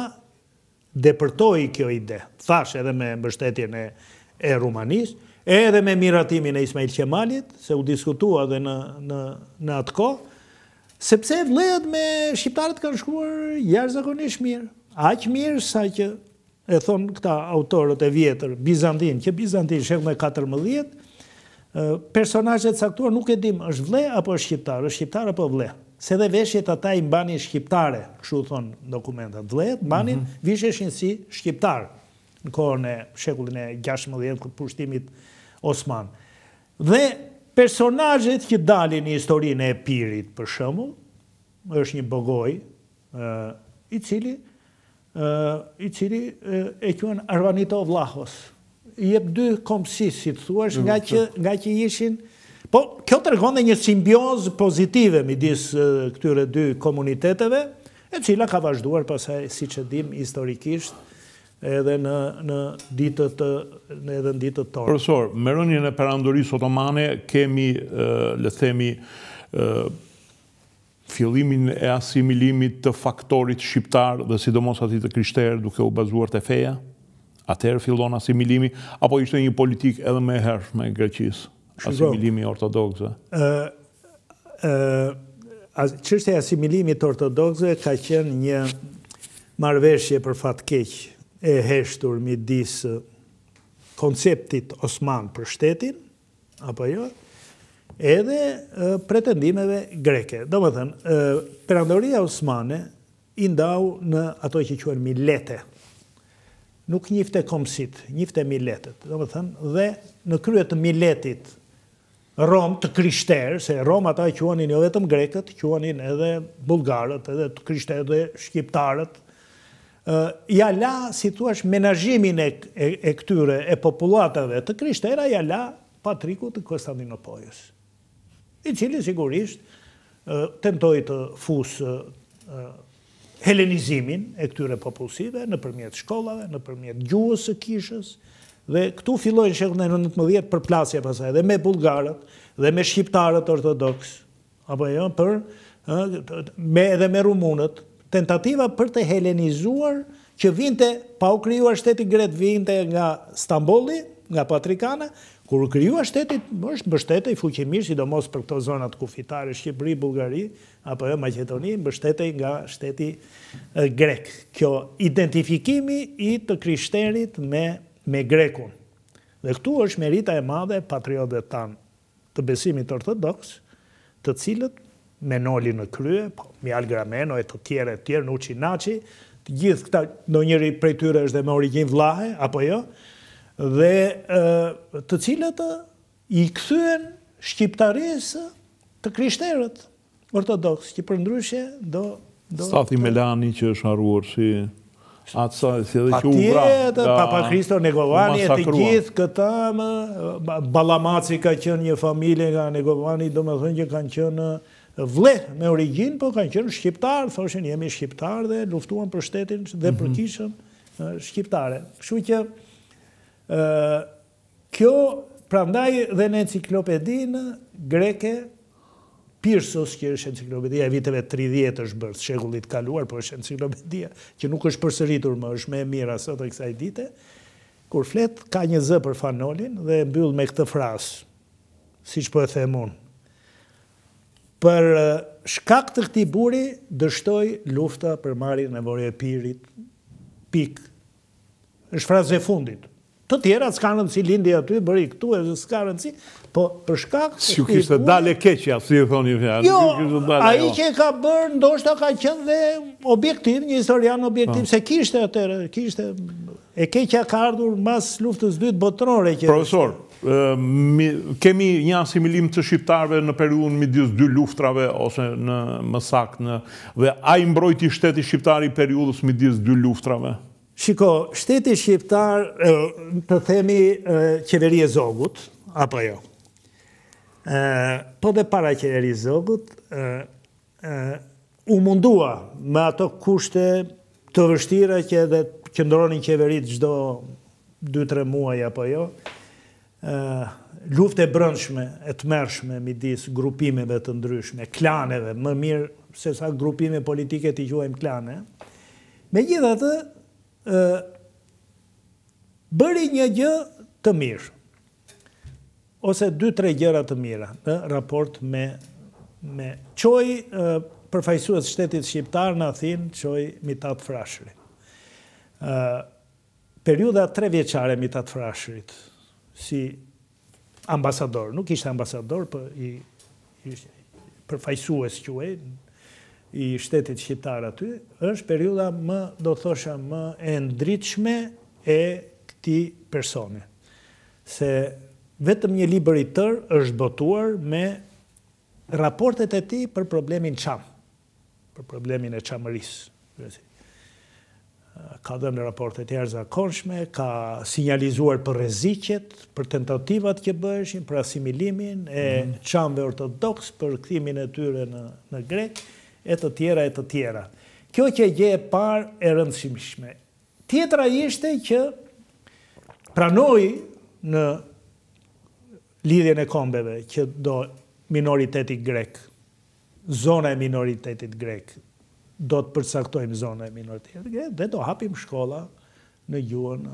S2: depërtoi kjo ide, thashë edhe me mbështetjen e Rumanisë, edhe me miratimin e Ismail Qemalit, se u diskutua dhe në atë kohë, sepse vllehët me shqiptarët kanë shkuar jashtëzakonisht mirë, aq mirë sa që E thonë këta autorët e vjetër, bizantinë, që bizantinë, shekullin e katërmbëdhjetë, personazhe të caktuar nuk e dimë, është vlleh apo është shqiptar, është shqiptar apo vlleh. Se edhe veshjet ata i mbanin shqiptare, kështu thonë dokumentat. Vllehët mbanin, visheshin si shqiptarë në kohën e shekullin e gjashtëmbëdhjetë të pushtimit osman. Dhe personazhet që dalin në historinë e Epirit, për shembull, është një Bogoj, i cili i cili e quajnë Arvanito Vllahos. I jep dy kombësi, si të thuash, ngaqë ngaqë ishin Po, kjo tregon një simbiozë pozitive midis këtyre dy komuniteteve, e cila ka vazhduar pastaj, siç e dimë historikisht, edhe në në ditët edhe në ditët tona.
S1: Profesor, me rënien e Perandorisë Otomane kemi, le të themi, fillimin e asimilimit të faktorit shqiptar dhe sidomos atij të krishterë duke u bazuar te feja, atëherë fillon asimilimi, apo ishte një politikë edhe më e hershme e Greqisë, asimilimi
S2: i ortodoksëve? Çështja e asimilimit të ortodoksëve ka qenë një marrëveshje për fat të keq e heshtur midis konceptit osman për shtetin apo jo, edhe pretendimeve greke. Do më thënë, perandoria Osmane i ndau në ato që quhen milete. Nuk njifte kombësitë, njifte miletet. Do më thënë, dhe në krye të miletit Rum të krishterë, se Rum ata quanin jo vetëm grekët, quanin edhe bullgarët, edhe të krishterë dhe shqiptarët, Ia la si të thuash menaxhimin e këtyre e popullatave të krishtera ia la Patrikut të Kostandinopojës, i cili sigurisht tentoi të fusë helenizimin e këtyre popullsive nëpërmjet shkollave nëpërmjet gjuhës së kishës dhe këtu filloi në shekullin e nëntëmbëdhjetë përplasja pastaj dhe me bullgarët dhe me shqiptarët ortodoks apo jo, për, me, edhe me rumunët, tentativa për të helenizuar që vinte, pa u krijuar shteti grek, vinte nga Stambolli, nga Patrikana, kur u krijua shteti, është mbështetej fuqimisht, sidomos për këto zonat kufitare, Shqipëri, Bullgari, apo jo Maqedoni, mbështetej nga shteti Grek. Kjo identifikimi i të krishterit me, me Grekun. Dhe këtu është merita e madhe e patriotëve tanë. të besimit ortodoks, të cilët me Nolin në krye, po Mihal Grameno e të tjerë e të tjerë, Nuçi Naçi, të gjithë këta, ndonjëri prej tyre është dhe me origjinë vllehe, apo jo, dhe të cilët i kthyen shqiptarisë të krishterët, Ortodoks që përndryshe do
S1: Stathi Melani që është harruar si At Stathi edhe që u
S2: vra. Patjetër, Papa Kristo Negovani e të gjithë këta më Ballamaci ka qenë një familje nga Negovani, domethënë që kanë qenë vlleh me origjinë, po kanë qenë shqiptarë, thoshin jemi shqiptarë dhe luftuan për shtetin dhe për mhm. kishën shqiptare. Kështu që Kjo, prandaj dhe në enciklopedinë greke, Pirsos, që është enciklopedia e viteve tridhjetë është bërë, të shekullit të kaluar, por është enciklopedia që nuk është përsëritur më, është më e mira sot e kësaj dite, kur flet, ka një zë për Fan Nolin dhe e mbyll me këtë frazë, siç po e them unë, Për shkak të këtij burri dështoi lufta për marrjen e Vorio Epirit, pikë, Është fraza e fundit. Të tjerat s'ka rëndësi lindi aty, bëri këtu e s'ka rëndësi, po për shkak
S1: të Iu kishte dalë e keqja, si e thoni fjalë.
S2: Jo, ai që e ka bërë ndoshta ka qenë dhe objektiv, një historian objektiv po. se kishte atëherë, kishte e keqja ka ardhur mbas luftës së dytë botërore që.
S1: Profesor, Kemi një asimilim të shqiptarëve në periudhën midis dy luftërave ose në më saktë në dhe a i mbrojti shteti shqiptar i periudhës midis dy luftërave?
S2: Shiko, shteti shqiptar, të themi qeveri e Zogut, apo jo? Po dhe para qeverisë së Zogut, U mundua me ato kushte të vështira që edhe qëndronin qeveritë çdo dy tre muaj apo jo, luftë e brendshme e tmerrshme midis grupimeve të ndryshme, klaneve, më mirë se sa grupime politike t'i quajmë klane. Megjithatë, bëri një gjë të mirë. Ose dy tre gjëra të mira në raport me me çoi përfaqësues shtetit shqiptar në Athinë, çoi Mitat Frashëri. Ë periudha tre vjeçare e Mitat Frashërit si ambasador, nuk ishte ambasador, po i, ishte përfaqësues quhej i shtetit shqiptar aty, është periudha më, do thosha, më e ndritshme e këtij personi. se vetëm një libër i tërë është botuar me raportet e tij për problemin çam, për problemin e Çamërisë. Ka dhënë raporte të jashtëzakonshme, ka sinjalizuar për rreziqet, për tentativat që bëheshin, për asimilimin e mhm. çamëve ortodoks, për kthimin e tyre në në grek e të tjera e të tjera. Kjo qe gjëja e parë e rëndësishme, Tjetra ishte që pranoi në Lidhjen e Kombeve që do minoriteti grek, zona e minoritetit grek, do të përcaktojmë zonën e minoritetit grek dhe do hapim shkolla në gjuhën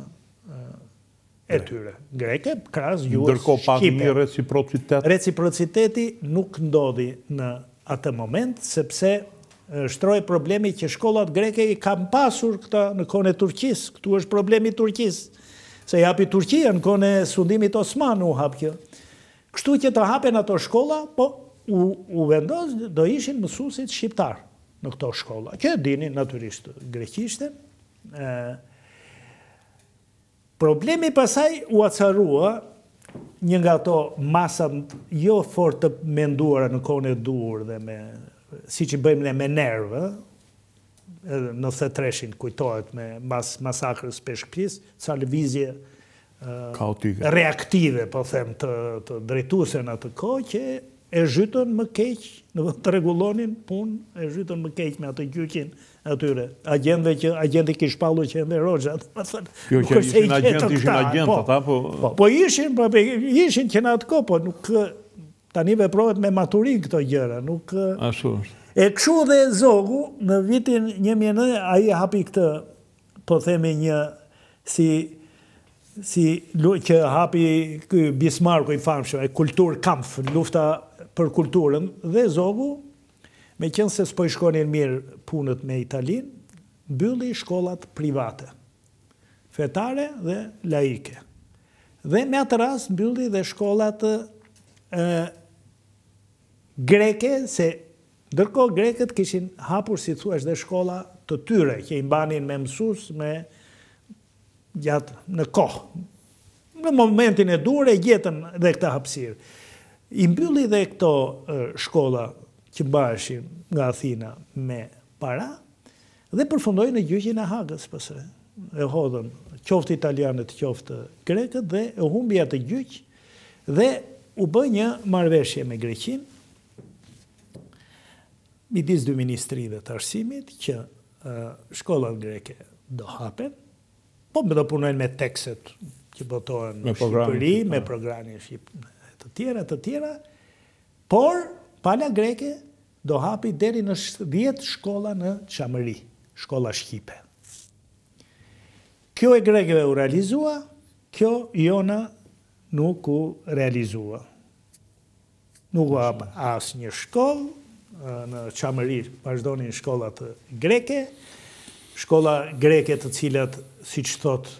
S2: e tyre greke krahas gjuhës
S1: shqipe. Ndërkohë pa një reciprocitet.
S2: Reciprociteti nuk ndodhi në atë moment sepse u shtrua problemi që shkollat greke i kanë pasur këta në kohën e Turqisë. Këtu është problemi i Turqisë. Se ia hapi Turqia në kohën e sundimit osman u hap kjo. Kështu që të hapen ato shkolla, po u, u vendos do ishin mësuesit shqiptarë në këto shkolla. Që e dinin natyrisht greqishten, Problemi pastaj u acarua një nga ato masa jo fort të menduara në kohën e duhur dhe me siç i bëjmë ne me nerv, ë? Edhe nëntëdhjetë e treshin kujtohet me mas masakrës së Peshkëpisë, ca lëvizje
S1: ë
S2: reaktive po them të të drejtuesve në atë kohë që e zhytën më keq, në vend të rregullonin punë, e zhytën më keq me atë gjyqin atyre agjentëve që agjentë kish shpallur që Enver Hoxha, domethënë.
S1: Jo, që ishin agjentë, ishin agjentë po, ata po.
S2: Po, po ishin, po ishin që në atë kohë, po nuk tani veprohet me maturi këto gjëra, nuk
S1: Ashtu është.
S2: E kështu dhe Zogu në vitin 1900 ai hapi këtë, po themi një si si që hapi ky Bismarcku i famshëm, e Kulturkampf, lufta për kulturën dhe Zogu Meqenëse s'po i shkonin mirë punët me Italinë, mbylli shkollat private, fetare dhe laike. Dhe me atë rast mbylli dhe shkollat greke se ndërkohë grekët kishin hapur si të thuash dhe shkolla të tyre që i mbanin me mësues me Gjatë, në kohë, në momentin e duhur e gjetën dhe këtë hapësirë. I mbylli dhe këto shkolla që mbaheshin nga Athina me para dhe përfundoi në gjyqin e Hagës se e hodhën qoftë italianët qoftë grekët dhe e humbi atë gjyq dhe u bë një marrëveshje me Greqinë Midis dy ministrive të arsimit që shkollat greke do hapen, po do punojnë me tekset që botohen në Shqipëri, me programin e Shqipërisë, e të tjera, e të tjera, por pala greke do hapi deri në dhjetë shkolla në Çamëri, shkolla shqipe. Kjo e grekëve u realizua, kjo jona nuk u realizua. Nuk u hap asnjë shkollë në Çamëri, vazhdonin shkollat greke. Shkolla greke të cilat, siç thotë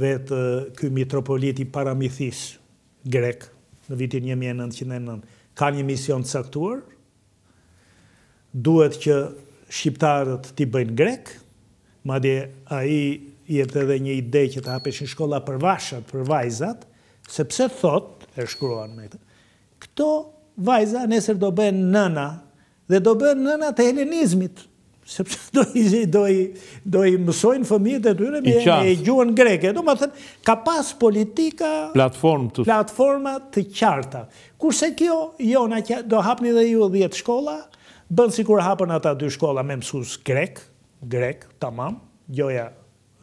S2: vetë ky mitropoliti i Paramithisë grek në vitin një mijë e nëntëqind e nëntë, ka një mision të caktuar, Duhet që shqiptarët t'i bëjnë grekë, madje ai i jepte edhe një ide që të hapeshin shkolla për vashat, për vajzat, sepse thotë, e shkruan me këtë, këto vajza nesër do bëhen nëna dhe do bëhen nëna të helenizmit. Sepse do i, do i, do i mësojnë fëmijët e tyre me, me gjuhën greke. Domethënë, ka pas politika...
S1: Platforma të...
S2: Platforma të qarta. Kurse kjo jona që do hapni dhe ju dhjetë shkolla, bënë sikur hapën ata dy shkolla me mësues grek, grek, tamam, gjoja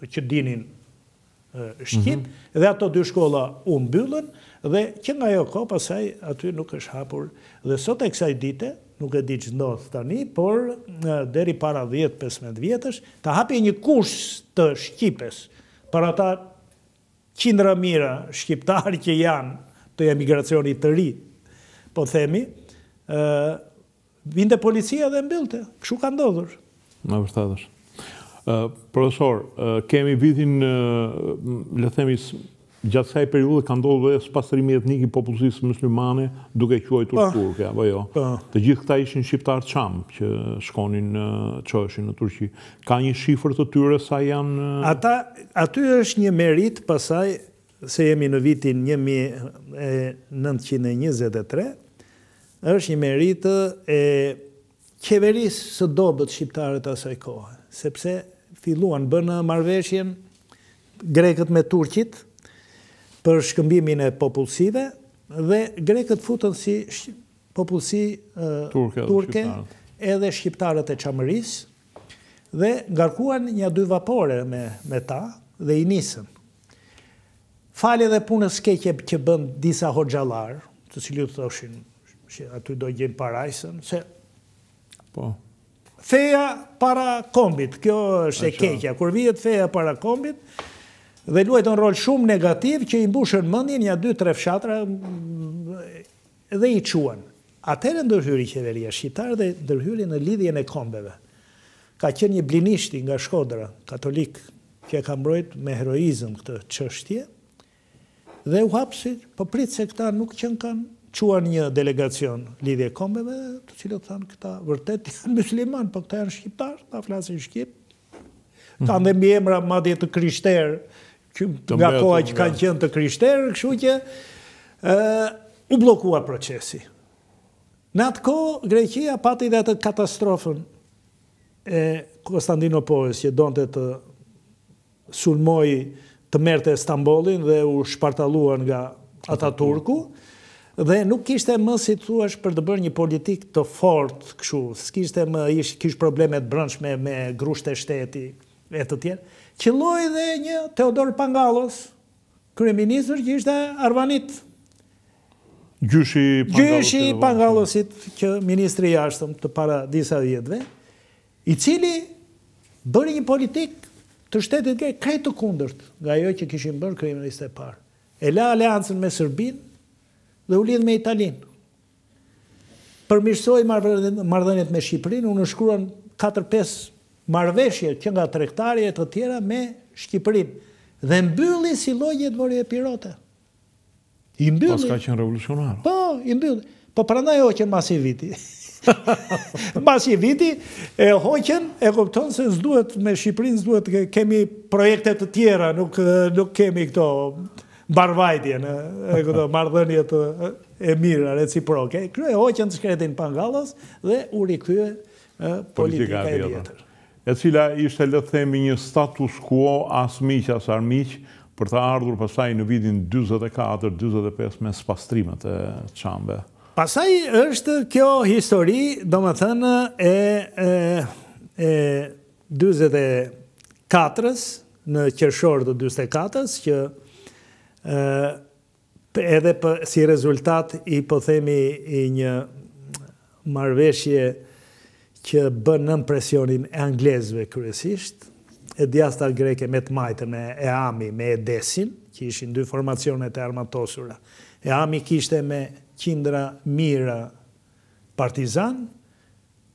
S2: që dinin shqip dhe ato dy shkolla u mbyllën dhe që nga ajo kohë pastaj aty nuk është hapur dhe sot e kësaj dite nuk e di ç'ndodh tani por deri para dhjetë pesëmbëdhjetë vjetësh të hapje një kurs të shqipes për ata qindra mijëra shqiptarë që janë të emigracionit të ri po themi Vinte policia dhe mbyllte. Kështu ka ndodhur.
S1: Në vërtet është. Profesor, kemi vitin, le themi, gjatë kësaj periudhe ka ndodhur dhe spastrimi etnik i popullsisë myslimane, duke quajtur po. turke, apo jo? Po. Të gjithë këta ishin shqiptarë çam që shkonin çoheshin në Turqi. Ka një shifër të tyre sa janë
S2: Ata aty është një meritë pastaj se jemi në vitin një mijë e nëntëqind e njëzet e tre, është një meritë e qeverisë së dobët shqiptare të asaj kohe, sepse filluan, bënë marrëveshjen grekët me turqit për shkëmbimin e popullsive dhe grekët futën si popullsi turke edhe shqiptarët e Çamërisë dhe ngarkuan nja dy vapore me ta dhe i nisën. Falë edhe punës së keqe që bënë disa hoxhallarë, të cilët thoshin që aty do gjejnë parajsën, se Po. Feja para kombit, kjo është e keqja. Kur vihet feja para kombit, dhe luajtën rol shumë negativ që i mbushën mendjen nja dy tre fshatra Dhe i çuan. Atëherë ndërhyri qeveria shqiptare dhe ndërhyri në Lidhjen e Kombeve. Ka qenë një Blinishti nga Shkodra, katolik, që e ka mbrojtë me heroizëm këtë çështje dhe u hap si, po prit se këta nuk qënkan, kanë çuar një delegacion Lidhja e Kombeve, të cilët thanë këta vërtet janë myslimanë, po këta janë shqiptarë, këta flasin shqip, Kanë dhe mbiemra madje të krishterë, që nga koha që kanë qenë të krishterë, kështu që u bllokua procesi. Në atë kohë, Greqia pati dhe atë katastrofën e Konstantinopojës, që donte të sulmoj të merrte Stambollin dhe u shpartallua nga Ataturku dhe nuk kishte më si të thuash për të bërë një politikë të fortë kështu, s'kishte më ish kish probleme të brendshme me grushte shteti e të tjerë. Qëlloi dhe një Teodor Pangallos, kryeministër që ishte arvanit.
S1: Gjyshi i Pangallosit.
S2: Gjyshi i Pangallosit qe ministri i jashtëm të para disa vjetëve, I cili bëri një politikë të shtetit grek krejt të kundërt nga ajo që kishin bërë kryeministrat e parë. E la aleancën me Serbinë dhe u lidh me Italinë. Përmirësoi marrëdhëniet me Shqipërinë, u nënshkruan katër pesë marrëveshje që nga tregtarja e të tjera me Shqipërinë dhe mbylli sillogjet vorioepirote.
S1: I mbylli. Paska qenë revolucionar.
S2: Po, i mbylli. Po prandaj e hoqën mbas një viti. mbas një viti e hoqën, e kupton se s'duhet me Shqipërinë, s'duhet kemi projekte të tjera, nuk nuk kemi këto mbarëvajtjen e këto marrëdhënie të e mira reciproke. Që e hoqën të shkretin Pangallos dhe u rikthye politika e vjetër.
S1: E cila ishte le të themi një status quo as miq as armiq për të ardhur pastaj në vitin dyzet e katër, dyzet e pesë me spastrimet e çamëve.
S2: Pastaj është kjo histori domethënë e e dyzet e katërs në qershor të dyzet e katërs që Edhe si rezultat i po themi i një marrëveshje që bën nën presionin e anglezëve kryesisht, e djathta greke me të majtën EAM-i me EDES-in, që ishin dy formacionet e armatosura. EAM-i kishte me qindra mijëra partizanë,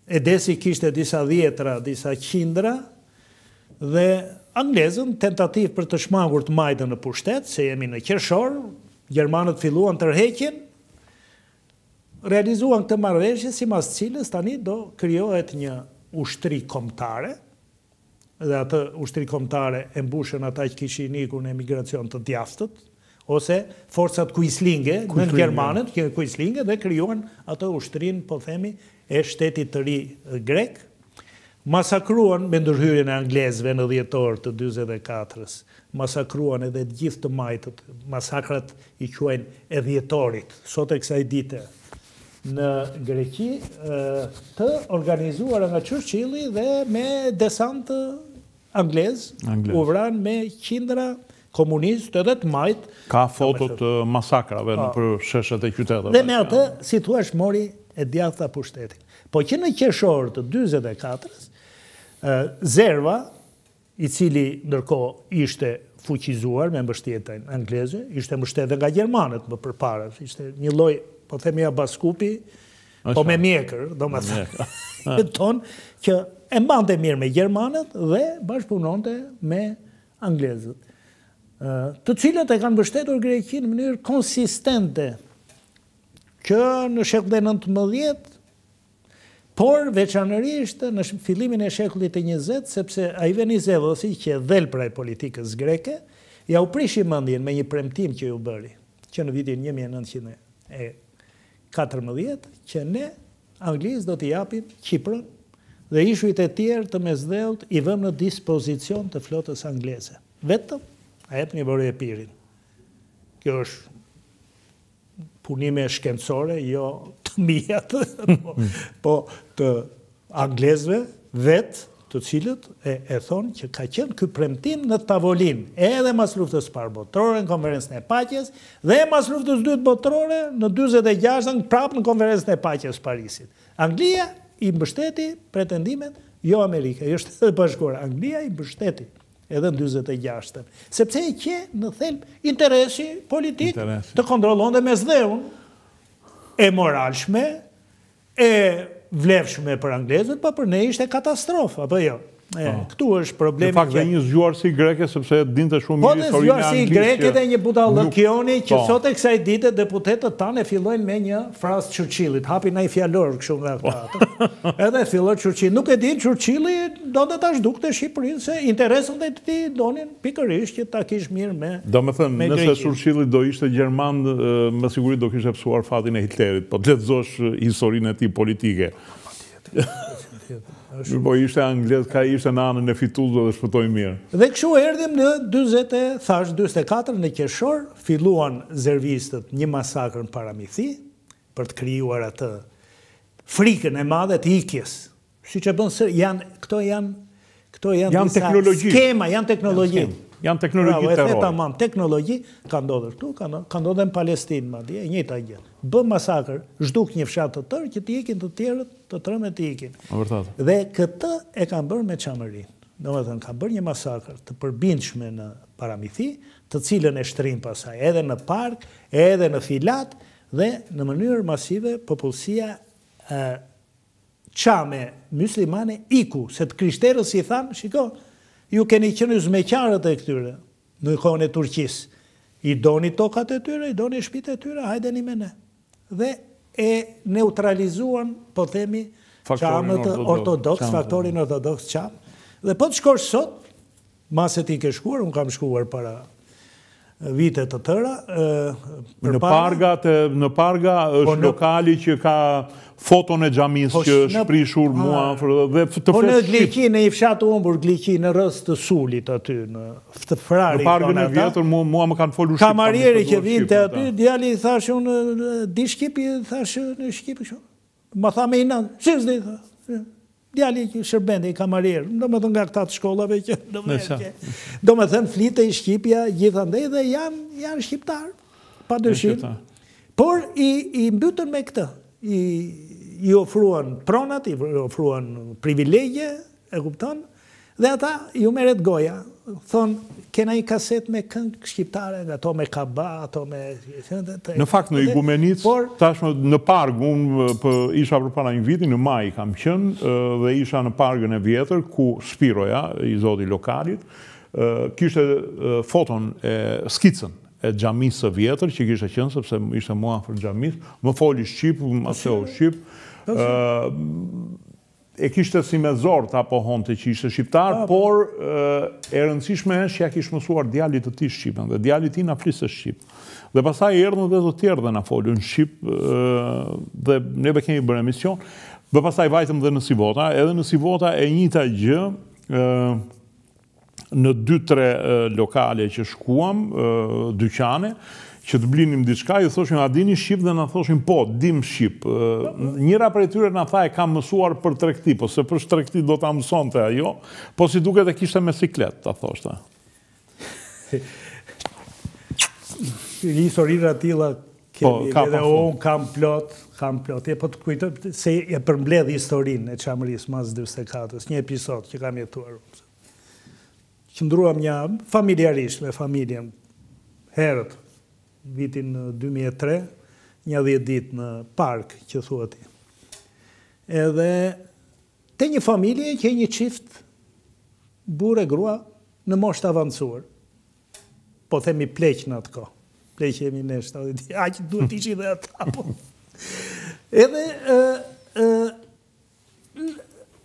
S2: EDES-i kishte disa dhjetëra, disa qindra dhe anglezët në tentativë për të shmangur të majtën në pushtet, se jemi në qershor, gjermanët filluan tërheqjen, realizuan këtë marrëveshje sipas të cilës tani do krijohet një ushtri kombëtare, dhe atë ushtri kombëtare e mbushën ata që kishin ikur në emigracion të djathtët ose forcat kuislinge nën gjermanët që kuislinge dhe krijuan atë ushtrinë po themi e shtetit të ri grek masakruan me ndërhyrjen e anglezëve në dhjetor të dyzet e katërs masakruan edhe të gjithë të majtët masakrat i quajnë e dhjetorit sot e kësaj dite në Greqi, të organizuara nga Churchilli dhe me desant anglez, u vranë me qindra komunistë edhe të majtë.
S1: Ka foto të masakrave nëpër sheshet e qyteteve.
S2: Dhe me atë, si të thuash mori e djathta pushtetin. Po që në qershor të 44-ës, Zerva, i cili ndërkohë ishte fuqizuar me mbështjetën angleze, ishte mbështetur dhe nga gjermanët më përpara, ishte një lloj, po themi Abaz Kupi, po me mjekër, domethënë, ton që e mbante mirë me gjermanët dhe bashkëpunonte me anglezët. Të cilët e kanë mbështetur Greqinë në mënyrë konsistente që në shekullin e 19 Por veçanërisht në fillimin e shekullit të njëzet, sepse ai Venizelosi qe dhelpra e politikës greke, jua prishi mendjen me një premtim që ju bëri, që në vitin një mijë e nëntëqind e katërmbëdhjetë, që ne Anglisë do t'i japim Qipron dhe ishujt e tjerë të Mesdheut i vëmë në dispozicion të flotës angleze. Vetëm na jepni Vorepirin. Kjo është punime shkencore, jo të mijat, po, po të anglezve vetë, të cilët e, e thonë që ka qenë ky premtim në tavolinë, edhe mas luftës së parë botërore në konferencën e paqes, dhe mas luftës së dytë botërore në 46-ën prapë në konferencën e paqes së Parisit. Anglia i mbështeti pretendimet, jo Amerika, jo Shtetet e Bashkuara, Anglia i mbështeti. edhe në dyzet e gjashtën, sepse ai qe në thelb interesi politik të kontrollonte Mesdheun e moralshme, e vlefshme për anglezët, pa po për ne ishte katastrofë, apo jo? Po. Këtu është problemi.
S1: Në fakt dhe një zgjuarsi greke sepse e dinte shumë
S2: po, mirë historinë e Anglisë. Po zgjuarsi greke dhe një budallallëk yni që sot e kësaj dite deputetët tanë fillojnë me një frazë Churchillit, hapin naj fjalor kështu nga këta atë. Edhe filloi Churchill, nuk e dinë Churchilli donte ta zhdukte Shqipërinë se interesat e tij donin pikërisht që ta kish mirë me
S1: Greqinë. Domethënë, nëse Churchilli do ishte gjerman, ë, me siguri do kishte pësuar fatin e Hitlerit, po të lexosh historinë e tij politike. Mirëpo ishte anglez, ka ishte në anën e fituesve dhe shpëtoi mirë.
S2: Dhe kështu erdhim në 40 e thashë 44 në qershor, filluan zervistët një masakër në Paramithi, për të krijuar atë frikën e madhe të ikjes. Siç e bën, janë, këto janë Këto janë
S1: janë teknologji.
S2: Skema, janë teknologji.
S1: Janë
S2: teknologji
S1: terrori.
S2: Bravo, është teknologji, ka ndodhur këtu, ka ndodhur, ka ndodhur në Palestinë, madje, e njëjta gjë. Bëj masakër, zhduk një fshat të tërë, që të ikin të tjerët, të tremben të ikin. Dhe këtë e kanë bërë me Çamërinë. Domethënë, kanë bërë një masakër të përbindshme në Paramithi, të cilën e shtrinë pastaj, edhe në Pargë, edhe në Filat, dhe në mënyrë masive, popullsia Çame myslimane iku, se të krishterëve i thanë, shiko, ju keni qenë hyzmeqarët e këtyre, në kohën e Turqisë, i doni tokat e tyre, i doni shpitë e tyre, hajdeni me ne. Dhe e neutralizuan, po themi, çamët ortodoksë, faktorin ortodoks çam, dhe po të shkosh sot, Mbase ti ke shkuar, unë kam shkuar para vite të tëra.
S1: Në Parga, në Parga po është lokali që ka foton e xhamisë që është prishur në luftë e të fesë
S2: Po në Gliqi, një fshat i humbur Gliqi, në rrëzë të Sulit aty, në Frar
S1: Në Pargën e vjetër, mua më kanë folur shqip.
S2: Kamarieri që vinte aty, djali i thashë unë, di shqip, i thashë në shqip, shumë Ma tha me inat, si s'di, tha, djali që shërbente, kamarier, domethënë nga këta të shkollave që domethënë. Domethënë flitej shqipja gjithandej dhe janë, janë shqiptarë, pa dyshim. Por i, i mbytën me këtë, i, i ofruan pronat, i ofruan privilegje, e kupton, Dhe ata u merret goja, thonë ke nanjë kasetë me këngë shqiptare nga ato me kaba, ato me
S1: Në fakt në Igumenicë, tashmë në Pargë, unë isha përpara një viti në maj kam qenë dhe isha në Pargën e vjetër ku Spiroja, i zoti i lokalit, kishte foton, skicën e xhamisë së vjetër që kishte qenë sepse ishte mu afër xhamisë, më foli shqip, m'u kthye shqip, E kishte si me zor ta pohonte që ishte shqiptar, por e rëndësishme është që ia kish mësuar djalit të tij shqipen dhe djali i tij na fliste shqip. Dhe pastaj erdhën dhe të tjerë dhe na folën shqip dhe neve kemi bërë emision. Dhe pastaj vajtëm dhe në Sivota, edhe në Sivota e njëjta gjë, në dy tre lokale që shkuam, dyqane, që të blinim diçka, u thoshim, a dini shqip dhe na thoshin, po, dimë shqip. Njëra prej tyre na tha e kam mësuar për tregti, po se për ç'tregti do ta mësonte ajo, po si duket e kishte me siklet, ta thoshte. Histori të tilla,
S2: Po, ka pa fund. Unë kam plot, kam plot. E po të kujtoj, se e përmbledh historinë e Çamërisë, mas 44-ës, një episod që kam jetuar. Qëndruam një familjarisht me familjen, herët, vitin 2003, një dhjetë ditë në Pargë, që thua ti. Edhe, te një familje qe një çift, burrë e grua, në moshë të avancuar. Po themi pleq në atë kohë. Pleq jemi ne 70. Aq duhet të ishin dhe ata. Po. Edhe ë ë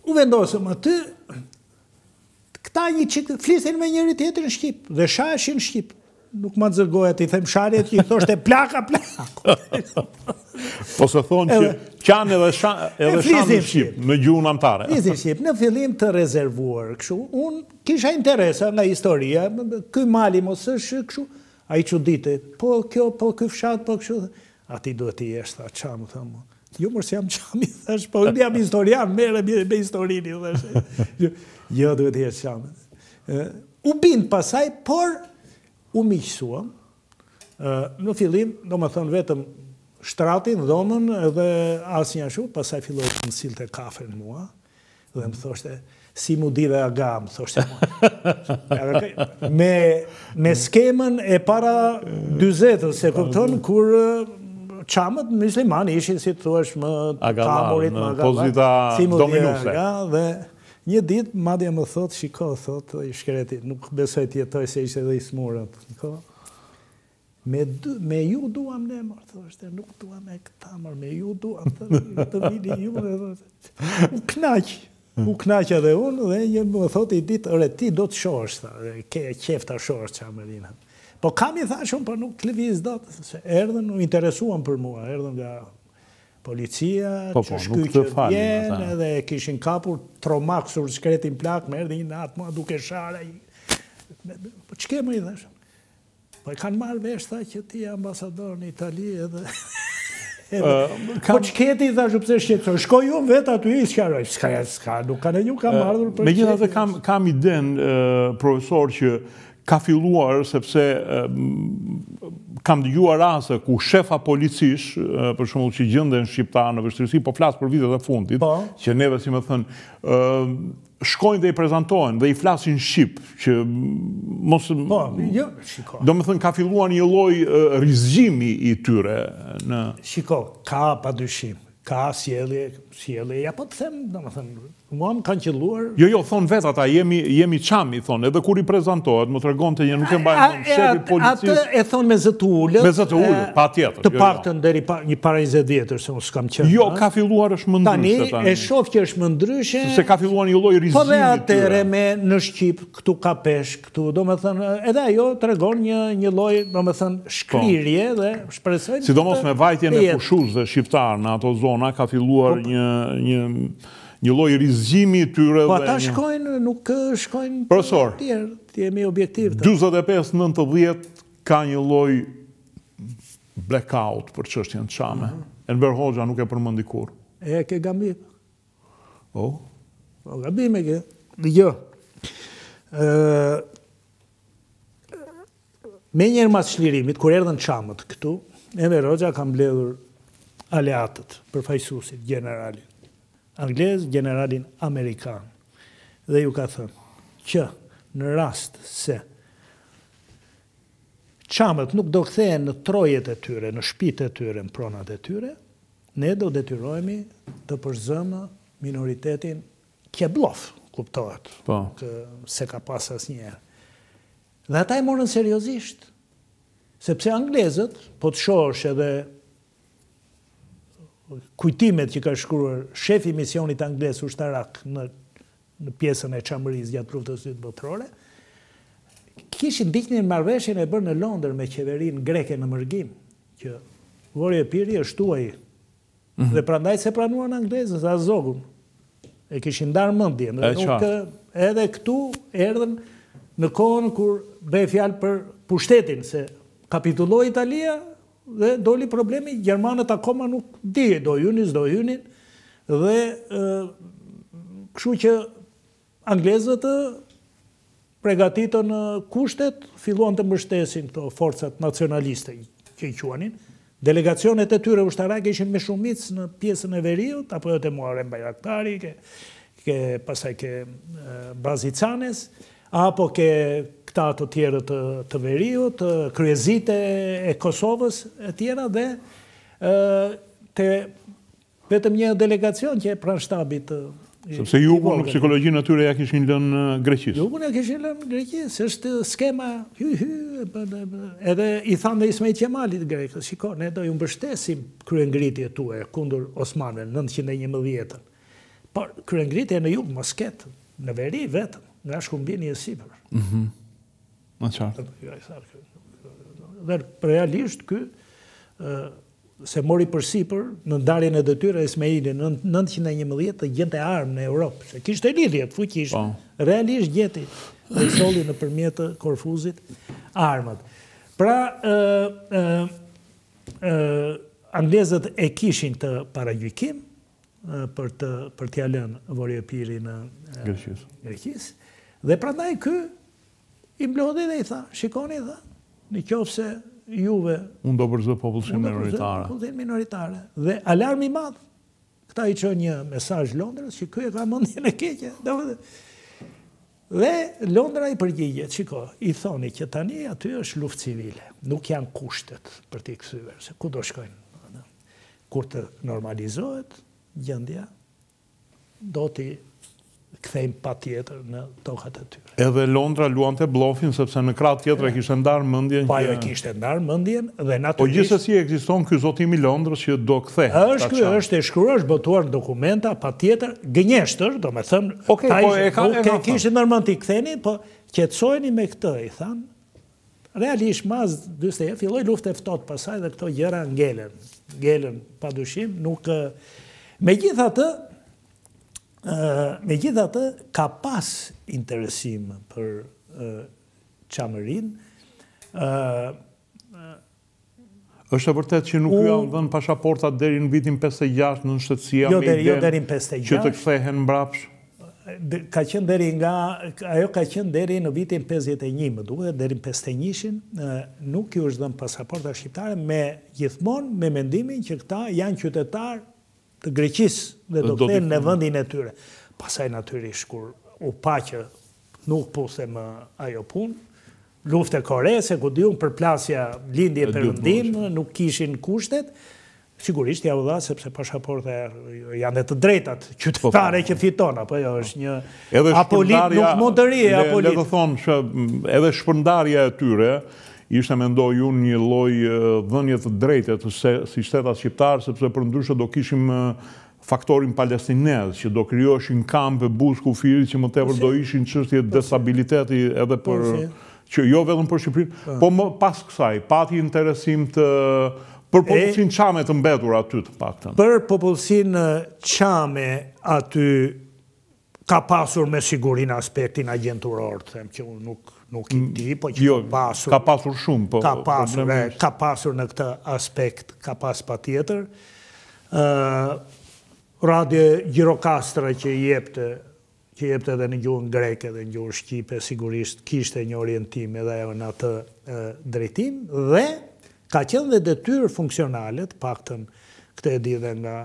S2: u vendosëm aty këta një çift flisin me njëri-tjetrin shqip dhe shaheshin shqip. Nuk ma zë goja t'i them sharjet, i thoshte plaka plakut.
S1: po se thonë që qanë edhe shanë edhe shanë shqip në gjuhën amtare.
S2: Flisin shqip në fillim të rezervuar kështu. Unë Kisha interesa nga historia, ky mali mos është kështu? Ai çuditej, po kjo, po ky fshat, po kështu, a ti duhet të jesh, tha, çam, më tha, jo mor s'jam çam, i thashë, po unë jam historian, merrem me historinë, i thashë, jo duhet të jesh çam. U bind pastaj, por u miqësuam, në fillim, domethënë vetëm, shtratin, dhomën, edhe asgjë ashtu, pastaj filloi të më sillte kafenë mua, Dhe më thoshte, si mu di dhe aga, më thoshte. me, me skemën e para dyzetës e kupton, kur çamët myslimanë ishin, si të thua, më kamurit, më aga,
S1: pozita si mu di
S2: dhe aga, dhe një ditë, madje më thotë, shiko, thotë, i shkreti, nuk besoj të jetoj se ishte dhe i sëmurët. Me me ju duam ne më thoshte, nuk duam me këta më, me ju duam të të vini ju më thoshte. U kënaq. U kënaqa edhe unë dhe një më thotë një ditë, "Ore ti do të shohësh tha, a ke qejf ta shohësh Çamërinë." Po kam i thashë unë, po nuk lëviz dot, se erdhën, u interesuan për mua, erdhën nga policia,
S1: po, po, kush
S2: është
S1: ky
S2: që vjen, edhe kishin kapur tromaksur shkretin plak, më erdhi një natë mua duke sharë. Po ç'ke mo i thashë? Po e kanë marrë vesh tha që ti je ambasador në Itali edhe Po ç'ke ti i thashë pse shqetësohesh, shkoj unë vetë aty i sqaroj, s'ka e s'ka, nuk kanë e ju kam ardhur për Megjithatë
S1: kam, kam idenë, profesor, që ka filluar, sepse kam dëgjuar raste ku shefa policie, për shembull që gjenden shqiptarë në vështirësi, po flas për vitet e fundit,
S2: po.
S1: që neve, si me thënë, shkojnë dhe i prezantohen dhe i flasin shqip, që mos...
S2: Po, jo, shiko.
S1: Domethënë, ka filluar një lloj rizgjimi i tyre në...
S2: Shiko, ka padyshim, ka sjellje, sjellje, ja po të them, domethënë, mua më kanë qëlluar...
S1: Jo, jo, thonë vetë ata, jemi, jemi çamë i thonë, edhe kur i prezantohet, më tregonte një, nuk e mbaj mend, shefi
S2: i
S1: policisë...
S2: Atë e thonë me zë të ulët...
S1: Me zë të ulët, patjetër.
S2: Të
S1: jo, jo.
S2: paktën deri një para 20 vjetësh, se S'kam qenë.
S1: Jo, ka filluar është më ndryshe tani.
S2: Tani e shoh që është më ndryshe.
S1: Sepse ka filluar një lloj rizgjimi.
S2: Po dhe
S1: Ati
S2: ynë në shqip këtu ka peshë, këtu, domethënë, edhe ajo tregon një një lloj, domethënë, po. shkrirje dhe
S1: shpresoj. Sidomos me vajtjen e pushuesve shqiptarë në ato zona ka filluar
S2: po.
S1: një një një lloj rizgjimi i tyre.
S2: Po ata shkojnë, nuk shkojnë.
S1: Profesor,
S2: të jemi objektivë. 45
S1: 90 ka një lloj Blackout për çështjen çame. Enver Hoxha nuk e përmendi kurrë.
S2: E ke gabim.
S1: Po.
S2: Po gabim e ke. Dëgjo. Menjëherë mas çlirimit, kur erdhën çamët këtu, Enver Hoxha ka mbledhur aleatët, përfaqësuesit, generalin anglez, generalin amerikan. Dhe u ka thënë që në rast se Çamët nuk do kthehen në trojet e tyre, në shpitë e tyre, në pronat e tyre, ne do detyrohemi të përzëmë minoritetin qe bllof, kuptohet,
S1: po.
S2: që s'e ka pas asnjëherë. Dhe ata e morën seriosisht, sepse anglezët, po të shohësh edhe kujtimet që ka shkruar shefi i misionit anglez ushtarak në në pjesën e Çamërisë gjatë Luftës së Dytë Botërore, kishin ndiqnin marrëveshjen e bërë në Londër me qeverinë greke në mërgim, që Vori Epiri është tuaj. Dhe prandaj s'e pranuan anglezët as Zogun. E kishin ndarë mendjen dhe nuk edhe këtu erdhën në kohën kur bëhej fjalë për pushtetin se kapituloi Italia, Dhe doli problemi, gjermanët akoma nuk dihej, do hynin, s'do hynin, dhe kështu që anglezët pregatitën kushtet, filluan të mbështesin këto forcat nacionaliste, që i quanin, delegacionet e tyre ushtarake ishin me shumicë në pjesën e veriut, apo edhe te Muharrem Bajraktari, ke pastaj ke Bazi Canës, Apo ke këta të tjerët të veriut, Kryezitë e Kosovës etj. Dhe te vetëm një delegacion qe pranë shtabit të
S1: Sepse jugun në psikologjinë e tyre ia kishin lënë Greqisë.
S2: Jugun ia kishin lënë Greqisë, është skema hy hy edhe i thanë dhe Ismail Qemalit grekët, shiko ne do ju mbështesim kryengritjet tuaja kundër osmanëve në nëntëqind e njëmbëdhjetë-ën. Por kryengritje në jug mos ketë, në veri vetëm, nga Shkumbini e sipër.
S1: Mhm. E qartë.
S2: Dhe realisht ky seç mori përsipër në ndarjen e detyrave Ismaili në 911 të gjente armë në Europë, se kishte lidhje të fuqishme,
S1: po.
S2: realisht gjeti dhe solli nëpërmjet Korfuzit armët. Pra, anglezët e kishin të paragjykim, për të për t'ia lënë Vorio Epirin
S1: Greqisë.
S2: Greqisë. Dhe prandaj ky i mblodhi dhe i tha, shikoni tha, në qoftë se juve
S1: unë do përzë popullsinë minoritare.
S2: Popullsinë minoritare. Dhe alarm i madh. Këta i çojnë një mesazh Londrës që ky e ka mendjen e keqe. Dhe Londra i përgjigjet, shiko, i thoni që tani aty është luftë civile, nuk janë kushtet për t'i kthyer, se ku do shkojnë. Kur të normalizohet gjendja, do t'i kthejmë patjetër në tokat e tyre.
S1: Edhe Londra luante bllofin sepse në krahun tjetër e kishte ndarë mendjen
S2: që Po ajo
S1: e
S2: kishte ndarë mendjen dhe
S1: po
S2: natyrisht Po
S1: gjithsesi ekziston ky zotim i Londrës që do kthehet.
S2: Është ky, është e shkruar, është botuar në dokumenta, patjetër, gënjeshtër, domethënë,
S1: okay, po e ka e ka
S2: kishte ndërmend t'i kthenin, po qetësoheni me këtë, i thanë, Realisht mas dyzet e filloi luftë e ftohtë pasaj dhe këto gjëra ngelen. Ngelen padyshim, nuk megjithatë megjithatë ka pas interesim për Çamërinë.
S1: Është e vërtetë që nuk u janë dhënë pashaportat deri në vitin pesëdhjetë e gjashtë nënshtetësia
S2: jo, me idenë jo deri në pesëdhjetë e gjashtë,
S1: që të kthehen mbrapsh?
S2: Ka qenë deri nga, ajo ka qenë deri në vitin 51, më duket, deri në 51-shin, nuk iu është dhënë pasaporta shqiptare me gjithmonë me mendimin që këta janë qytetarë të Greqisë dhe do kthehen në vendin e tyre. Pastaj natyrisht kur u pa që nuk puthte më ajo punë, luftë e Koresë, e ku di unë, përplasja lindje perëndim, nuk kishin kushtet, sigurisht iu dha sepse pashaportat janë dhe të drejtat qytetare që fiton, apo jo, është një apolit, nuk mund të rrije apolit.
S1: Le të thonë që edhe shpërndarja e tyre, Ishte mendoj unë një lloj dhënie të drejte të se si shtetas shqiptar sepse përndryshe do kishim faktorin palestinez që do krijoheshin kampe buzë kufirit që më tepër do ishin çështje destabiliteti edhe për që jo vetëm për Shqipërinë, po më pas kësaj pati interesim të për popullsinë çame të mbetur aty të paktën.
S2: Për popullsinë çame aty Ka pasur me siguri në aspektin agjenturor, them që unë nuk nuk i di, po që
S1: jo, ka pasur. Ka pasur shumë, po.
S2: Ka pasur, ka pasur në këtë aspekt, ka pas patjetër. ë Radio Gjirokastra që jepte që jepte edhe në gjuhën greke dhe në gjuhën shqipe, sigurisht kishte një orientim edhe ajo në atë drejtim dhe ka qenë dhe detyrë funksionale, të paktën këtë e di dhe nga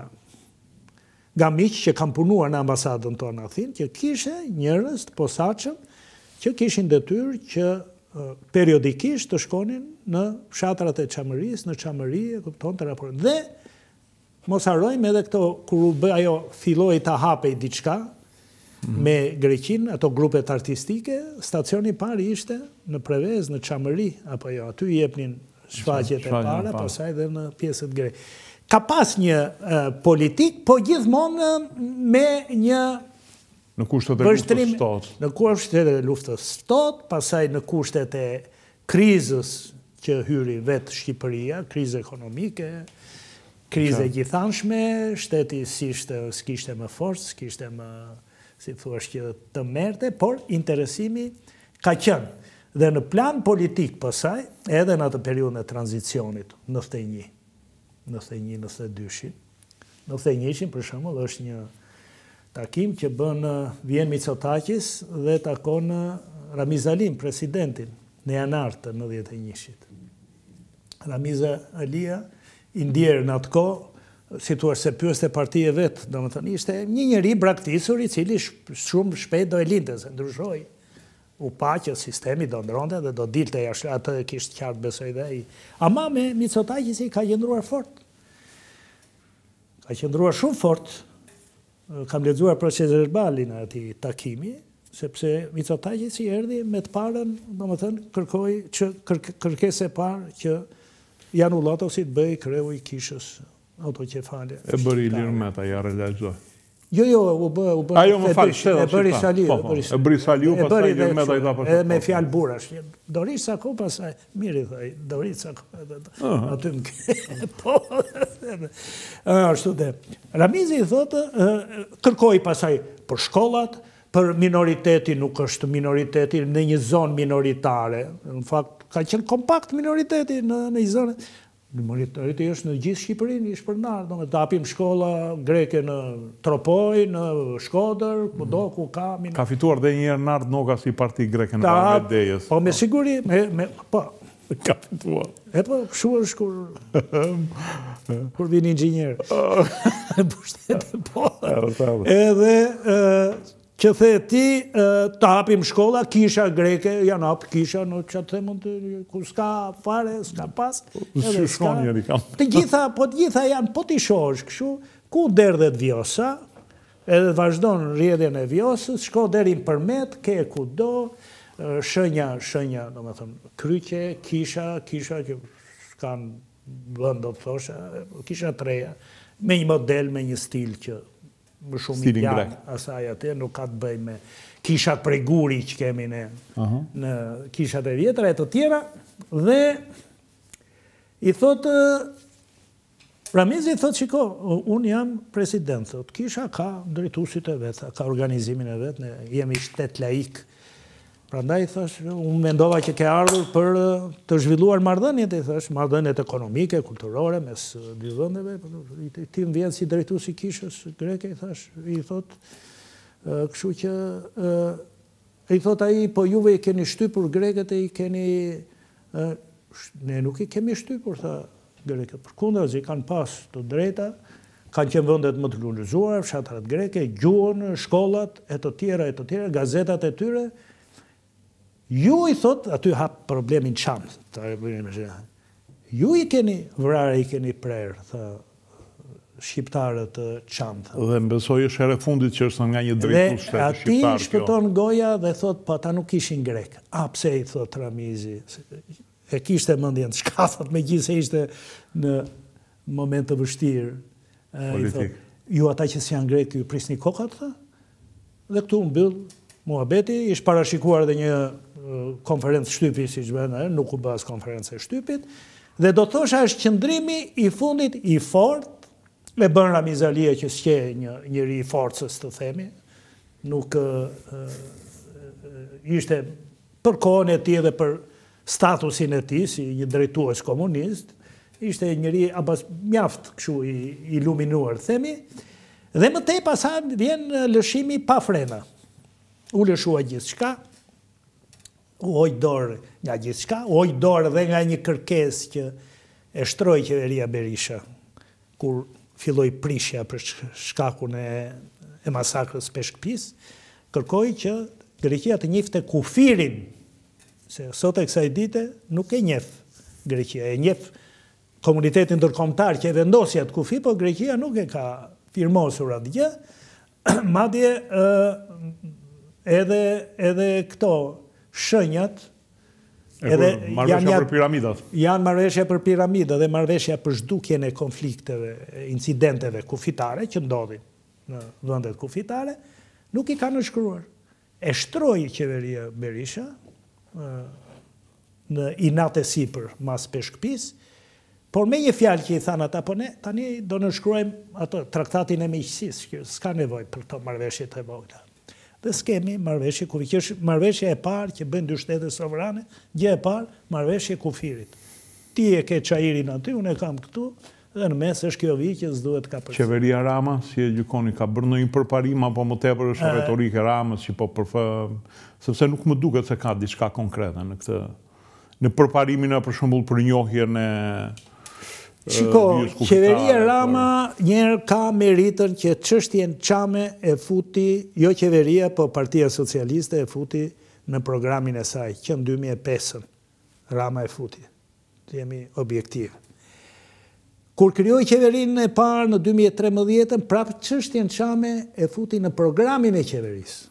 S2: nga miq që kanë punuar në ambasadën tonë në Athinë, që kishte njerëz të posaçëm që kishin detyrë që periodikisht të shkonin në fshatrat e Çamërisë, në Çamëri, e kupton, të raportojnë. Dhe mos harrojmë edhe këto kur u bë ajo, filloi të hapej diçka, Me Greqinë, ato grupet artistike, stacioni i parë ishte në Prevezë, në Çamëri, apo jo, aty jepnin shfaqjet e para, pastaj edhe në pjesët gre. Ka pas një politikë, po gjithmonë me një
S1: Në kushtet e luftës së ftohtë.
S2: Në kushtet e luftës së ftohtë, pastaj në kushtet e krizës që hyri vetë Shqipëria, krizë ekonomike, krizë e gjithanshme, shteti s'kishte, s'kishte më forcë, s'kishte më, si të thuash që të merrte, por interesimi ka qënë. Dhe në plan politik pasaj, edhe në atë periudhën e tranzicionit, nëntëdhjetë e një, nëntëdhjetë e një, nëntëdhjetë e dyshin, Në nëntëdhjetë e një, për shembull, është një takim që bën, vjen Micotakis dhe takon Ramiz Alin, presidentin, në janar të nëntëdhjetë e njëshit. Ramiz Alia, i ndjerë në atë kohë, si thua, s'e pyeste partia e vet, domethënë ishte një njeri i braktisur i cili shumë shpejt do e linte se ndryshoi. U pa që sistemi do ndronte dhe do dilte jashtë atë e kishte të qartë besoj dhe ai. Ama me Micotakis i ka qëndruar fort Ka qëndruar shumë fort, kam lexuar proces-verbalin e atij takimi, sepse Mitsotakis i erdhi me të parën, domethënë kërkoi kërkesë e parë që Janullatosi të bëhej kreu i kishës autoqefale shqiptare.
S1: E bëri Ilir Meta, ia realizoi.
S2: Jo, jo, u bë, u bë.
S1: Ajo më fal, çfarë?
S2: E bëri Saliu,
S1: po, e po, bëri. E bëri Saliu pastaj dhe me ai
S2: dha Edhe me fjalë burrash. Dori sa ku pastaj, mirë i thoj, Dori sa ku. Aty më ke. Po. Ashtu dhe. Ramizi i thotë, kërkoi pastaj për shkollat, për minoriteti nuk është minoriteti në një zonë minoritare. Në fakt ka qenë kompakt minoriteti në në një zonë. Minoriteti është në gjithë Shqipërinë i shpërndarë, domethënë të hapim shkolla greke në Tropojë, në Shkodër, kudo ku ka minoritete.
S1: Ka fituar edhe një herë Nard Noka si parti greke në Parlament të Dejës.
S2: Po me siguri, po.
S1: Ka fituar.
S2: E po, kështu është kur kur vjen inxhinier. Edhe Që the ti të hapim shkolla, kisha greke, janë hapë kisha, në që të themë të, ku s'ka fare, s'ka pas.
S1: Po, s'ka, shkon njeri, kam.
S2: Të gjitha, po të gjitha janë, po t'i shohësh, kështu, ku derdhet Vjosa, edhe vazhdon rrjedhjen e Vjosës, shko deri në Përmet, ke kudo, shenja, shenja, domethënë, kryqe, kisha, kisha, që s'kanë vend, do të thosha, kisha të reja, me një model, me një stil që më shumë i ngjan asaj atje nuk ka të bëjë me kishat prej guri që kemi ne në kishat e vjetra e të tjera dhe i thotë Ramizi i thotë shiko unë jam president thotë kisha ka drejtuesit e vet ka organizimin e vet ne jemi shtet laik Prandaj tha, unë mendova që ke ardhur për të zhvilluar marrëdhëniet, i tha, marrëdhëniet ekonomike, kulturore mes dy vendeve. Ti më vjen si drejtues i kishës greke, i tha, i thot, kështu që i thot ai, po juve i keni shtypur grekët e i keni Ne nuk i kemi shtypur, tha grekët. Përkundrazi, kanë pas të drejta, kanë qenë vendet më të lulëzuara, fshatrat greke, gjuhën, shkollat, e të tjera, e të tjera, gazetat e tyre. Ju i thot, aty hap problemin çam, ju i keni vrarë, i keni prerë, tha shqiptarët të Çamë, thënë.
S1: Dhe besoj është herë e fundit që është thënë nga një drejtues shteti shqiptar
S2: kjo. Dhe atij i shpëton goja dhe thotë po ata nuk ishin grekë. A pse i thotë Ramizi? e kishte mendjen të shkathët megjithëse ishte në moment të vështirë.
S1: Politik.
S2: Ju ata që s'janë grekë ju prisni kokat? Dhe këtu u mbyll muhabeti, ishte parashikuar edhe një konferencë shtypi, siç bëhet ndonjëherë, nuk u bë as konferencë e shtypit, dhe do të thosha është qëndrimi i fundit i fortë, e bën Ramiz Alia që s'qe një njeri i forcës të themi, nuk ishte për kohën e tij dhe për statusin e tij si një drejtues komunist, ishte njeri abas mjaft këshu i iluminuar, themi, dhe më tej pastaj vjen lëshimi pa frena. U lëshua gjithçka, u hoq dorë nga gjithçka, u hoq dorë dhe nga një kërkesë që e shtroi qeveria Berisha, kur filloi prishja për shkakun e, e masakrës Peshkëpisë, kërkoi që Greqia të njifte kufirin Se sot e kësaj dite nuk e njeh Greqia, e njeh komuniteti ndërkombëtar që e vendosi atë kufi, por Greqia nuk e ka firmosur atë gjë, madje edhe edhe këto shënjat
S1: edhe marrëveshja për piramidat.
S2: Janë marrëveshja për piramidat dhe marrëveshja për zhdukjen e konflikteve, incidenteve kufitare që ndodhin në vendet kufitare, nuk i ka nënshkruar. E shtroi qeveria Berisha në inat e sipër mas Peshkëpisë, por me një fjalë që i thanë ata, po ne tani do nënshkruajmë atë traktatin e miqësisë, që s'ka nevojë për këto marrëveshje të vogla. Dhe s'kemi marrëveshje kufiri, që është marrëveshja e parë që bëjnë dy shtete sovrane, gjë e parë, marrëveshje e kufirit. Ti e ke çairin aty, unë e kam këtu, Dhe në mes është kjo vijë që s'duhet kapërcyer.
S1: Qeveria Rama, si e gjykoni, ka bërë ndonjë përparim apo më tepër është retorikë e Ramës që po përf, sepse nuk më duket se ka diçka konkrete në këtë, në përparimin për shembull për njohjen e vijës kufitare.
S2: Shiko, qeveria Rama një herë ka meritën që çështjen çame e futi, jo qeveria, po Partia Socialiste e futi në programin e saj që në dy mijë e pesën Rama e futi. Të jemi objektivë. Kur krijoi qeverinë e parë në dy mijë e trembëdhjetë, prapë çështjen Çame e futi në programin e qeverisë.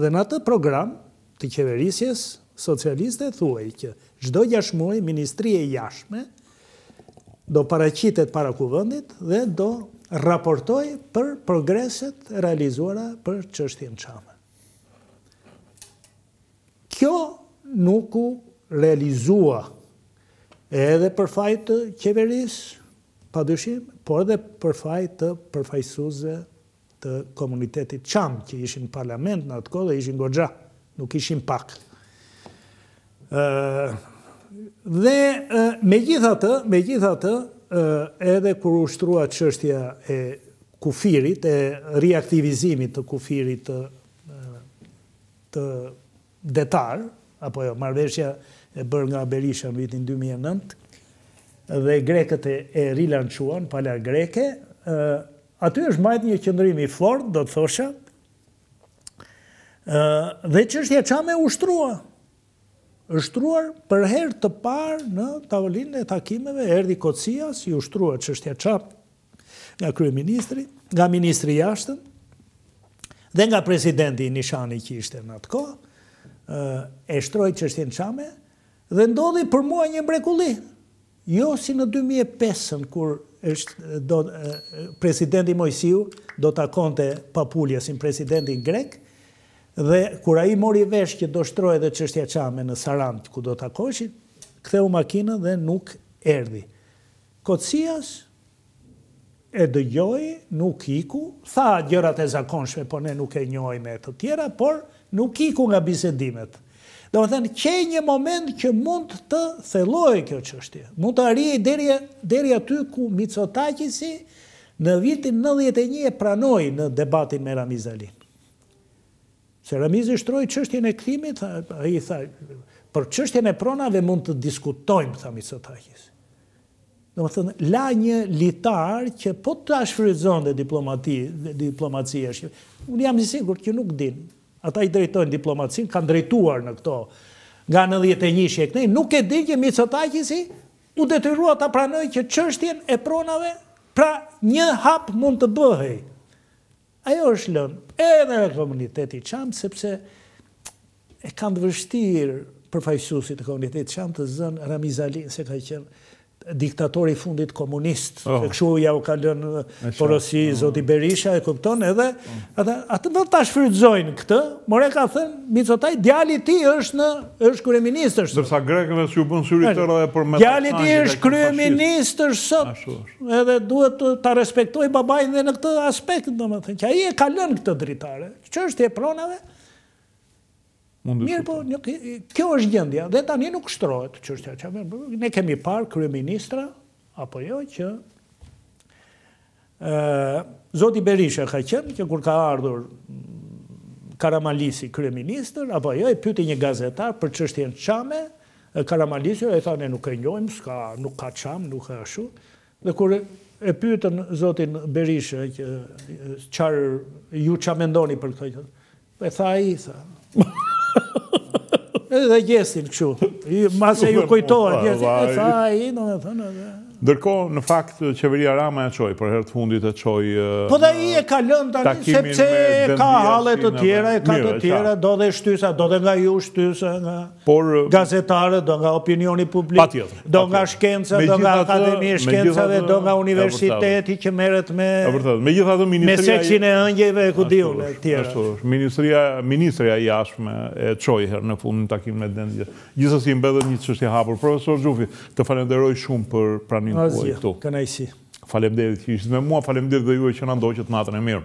S2: Dhe në atë program të qeverisjes socialiste thuhej që çdo gjashtë muaj Ministria e Jashtme do paraqitet para Kuvendit dhe do raportojë për progreset e realizuara për çështjen Çame. Kjo nuk u realizua edhe për faj të qeverisë, padyshim, por edhe për faj të përfaqësuesve të komunitetit çam, që ishin parlament në atë kohë dhe ishin goxha, nuk ishin pak. Ë dhe megjithatë, megjithatë, edhe kur u shtrua çështja e kufirit, e riaktivizimit të kufirit të të detar, apo jo, marrëveshja e bërë nga Berisha në vitin dy mijë e nëntë, dhe grekët e rilançuan, pala greke, aty është mbajt një qëndrim i fortë, do të thosha, dhe çështja çame u shtrua, është shtruar për herë të parë në tavolinën e takimeve, erdhi Kocias, iu shtrua çështja ça nga kryeministri, nga ministri i jashtëm dhe nga presidenti Nishani që ishte në atë kohë, e shtroi çështjen çame dhe ndodhi për mua një mrekulli. Jo si në 2005-ën kur presidenti Moisiu do takonte Papuliasin, presidentin grek dhe kur ai mori vesh që do shtrohej edhe çështja çame në Sarandë ku do takoheshin, ktheu makinën dhe nuk erdhi. Kocias e dëgjoi nuk iku, tha gjërat e zakonshme po ne nuk e njohim e të tjera por nuk iku nga bisedimet. Domethënë qe një moment që mund të thellohej kjo çështje, mund të arrijej deri aty ku Micotaqisi në vitin nëntëdhjetë e një e pranoi në debatin me Ramiz Alinë. Se Ramizi shtroi çështjen e kthimit, tha, ai tha, për çështjen e pronave mund të diskutojmë, tha Micotaqis. Domethënë, la një litar që po ta shfrytëzonte diplomati, diplomacia shqipe. Unë jam i sigurt që nuk din. Ata që drejtojnë diplomacinë, kanë drejtuar në këto nga 91-shi e këtej, nuk e din që Micotaqisi u detyrua ta pranojë që çështjen e pronave pra një hap mund të bëhej. Ajo është lënë edhe nga komuniteti çam sepse e kanë të vështirë përfaqësuesit e komunitetit çam të zënë Ramiz Alinë se ka qenë diktatori i fundit komunist, oh. që kështu ua ka lënë porosi oh. zoti Berisha e kupton edhe oh. ata atë do ta shfrytëzojnë këtë, more ka thënë Micotaqi, djali i tij është në është kryeministër.
S1: Ndërsa grekëve s'u bën syri tërr edhe për me.
S2: Djali i tij është kryeministër sot. Edhe duhet ta respektoj babain dhe në këtë aspekt, domethënë që ai e ka lënë këtë dritare. Çështje e pronave. Mirëpo kjo është gjendja dhe tani nuk shtrohet çështja që ne kemi parë kryeministra apo jo që ë zoti Berisha ka qenë që kur ka ardhur Karamalisi kryeministër apo jo e pyeti një gazetar për çështjen Çame E Karamalisi i tha ne nuk e njohim, s'ka, nuk ka çamë, nuk ka ashtu. Dhe kur e pyetën zotin Berisha që çfarë ju, ça mendoni për këtë gjë? E tha ai, tha. Edhe gjestin kështu. Mbase ju kujtohet, e tha ai, domethënë edhe.
S1: Ndërkohë, në fakt, qeveria Rama e çoi, për herë të fundit e çoi...
S2: Po dhe ai e ka lënë tani, sepse ka hallet të tjera, e ka të tjera, do dhe shtysa, do dhe nga ju shtysa, nga... gazetarët, do nga opinioni publik, do nga shkenca, do nga Akademia e Shkencave, do nga universiteti që merret me seksin e engjëjve e ku di unë të
S1: tjera. Ministria e Jashtme e çoi herën e fundit në takim me Dendias. Gjithsesi mbetet një çështje e hapur. Profesor Xhufi, të falënderoj shumë për praninë tuaj këtu. Kënaqësi. Faleminderit që ishit me mua, faleminderit dhe juve që na ndoqët, natën e mirë.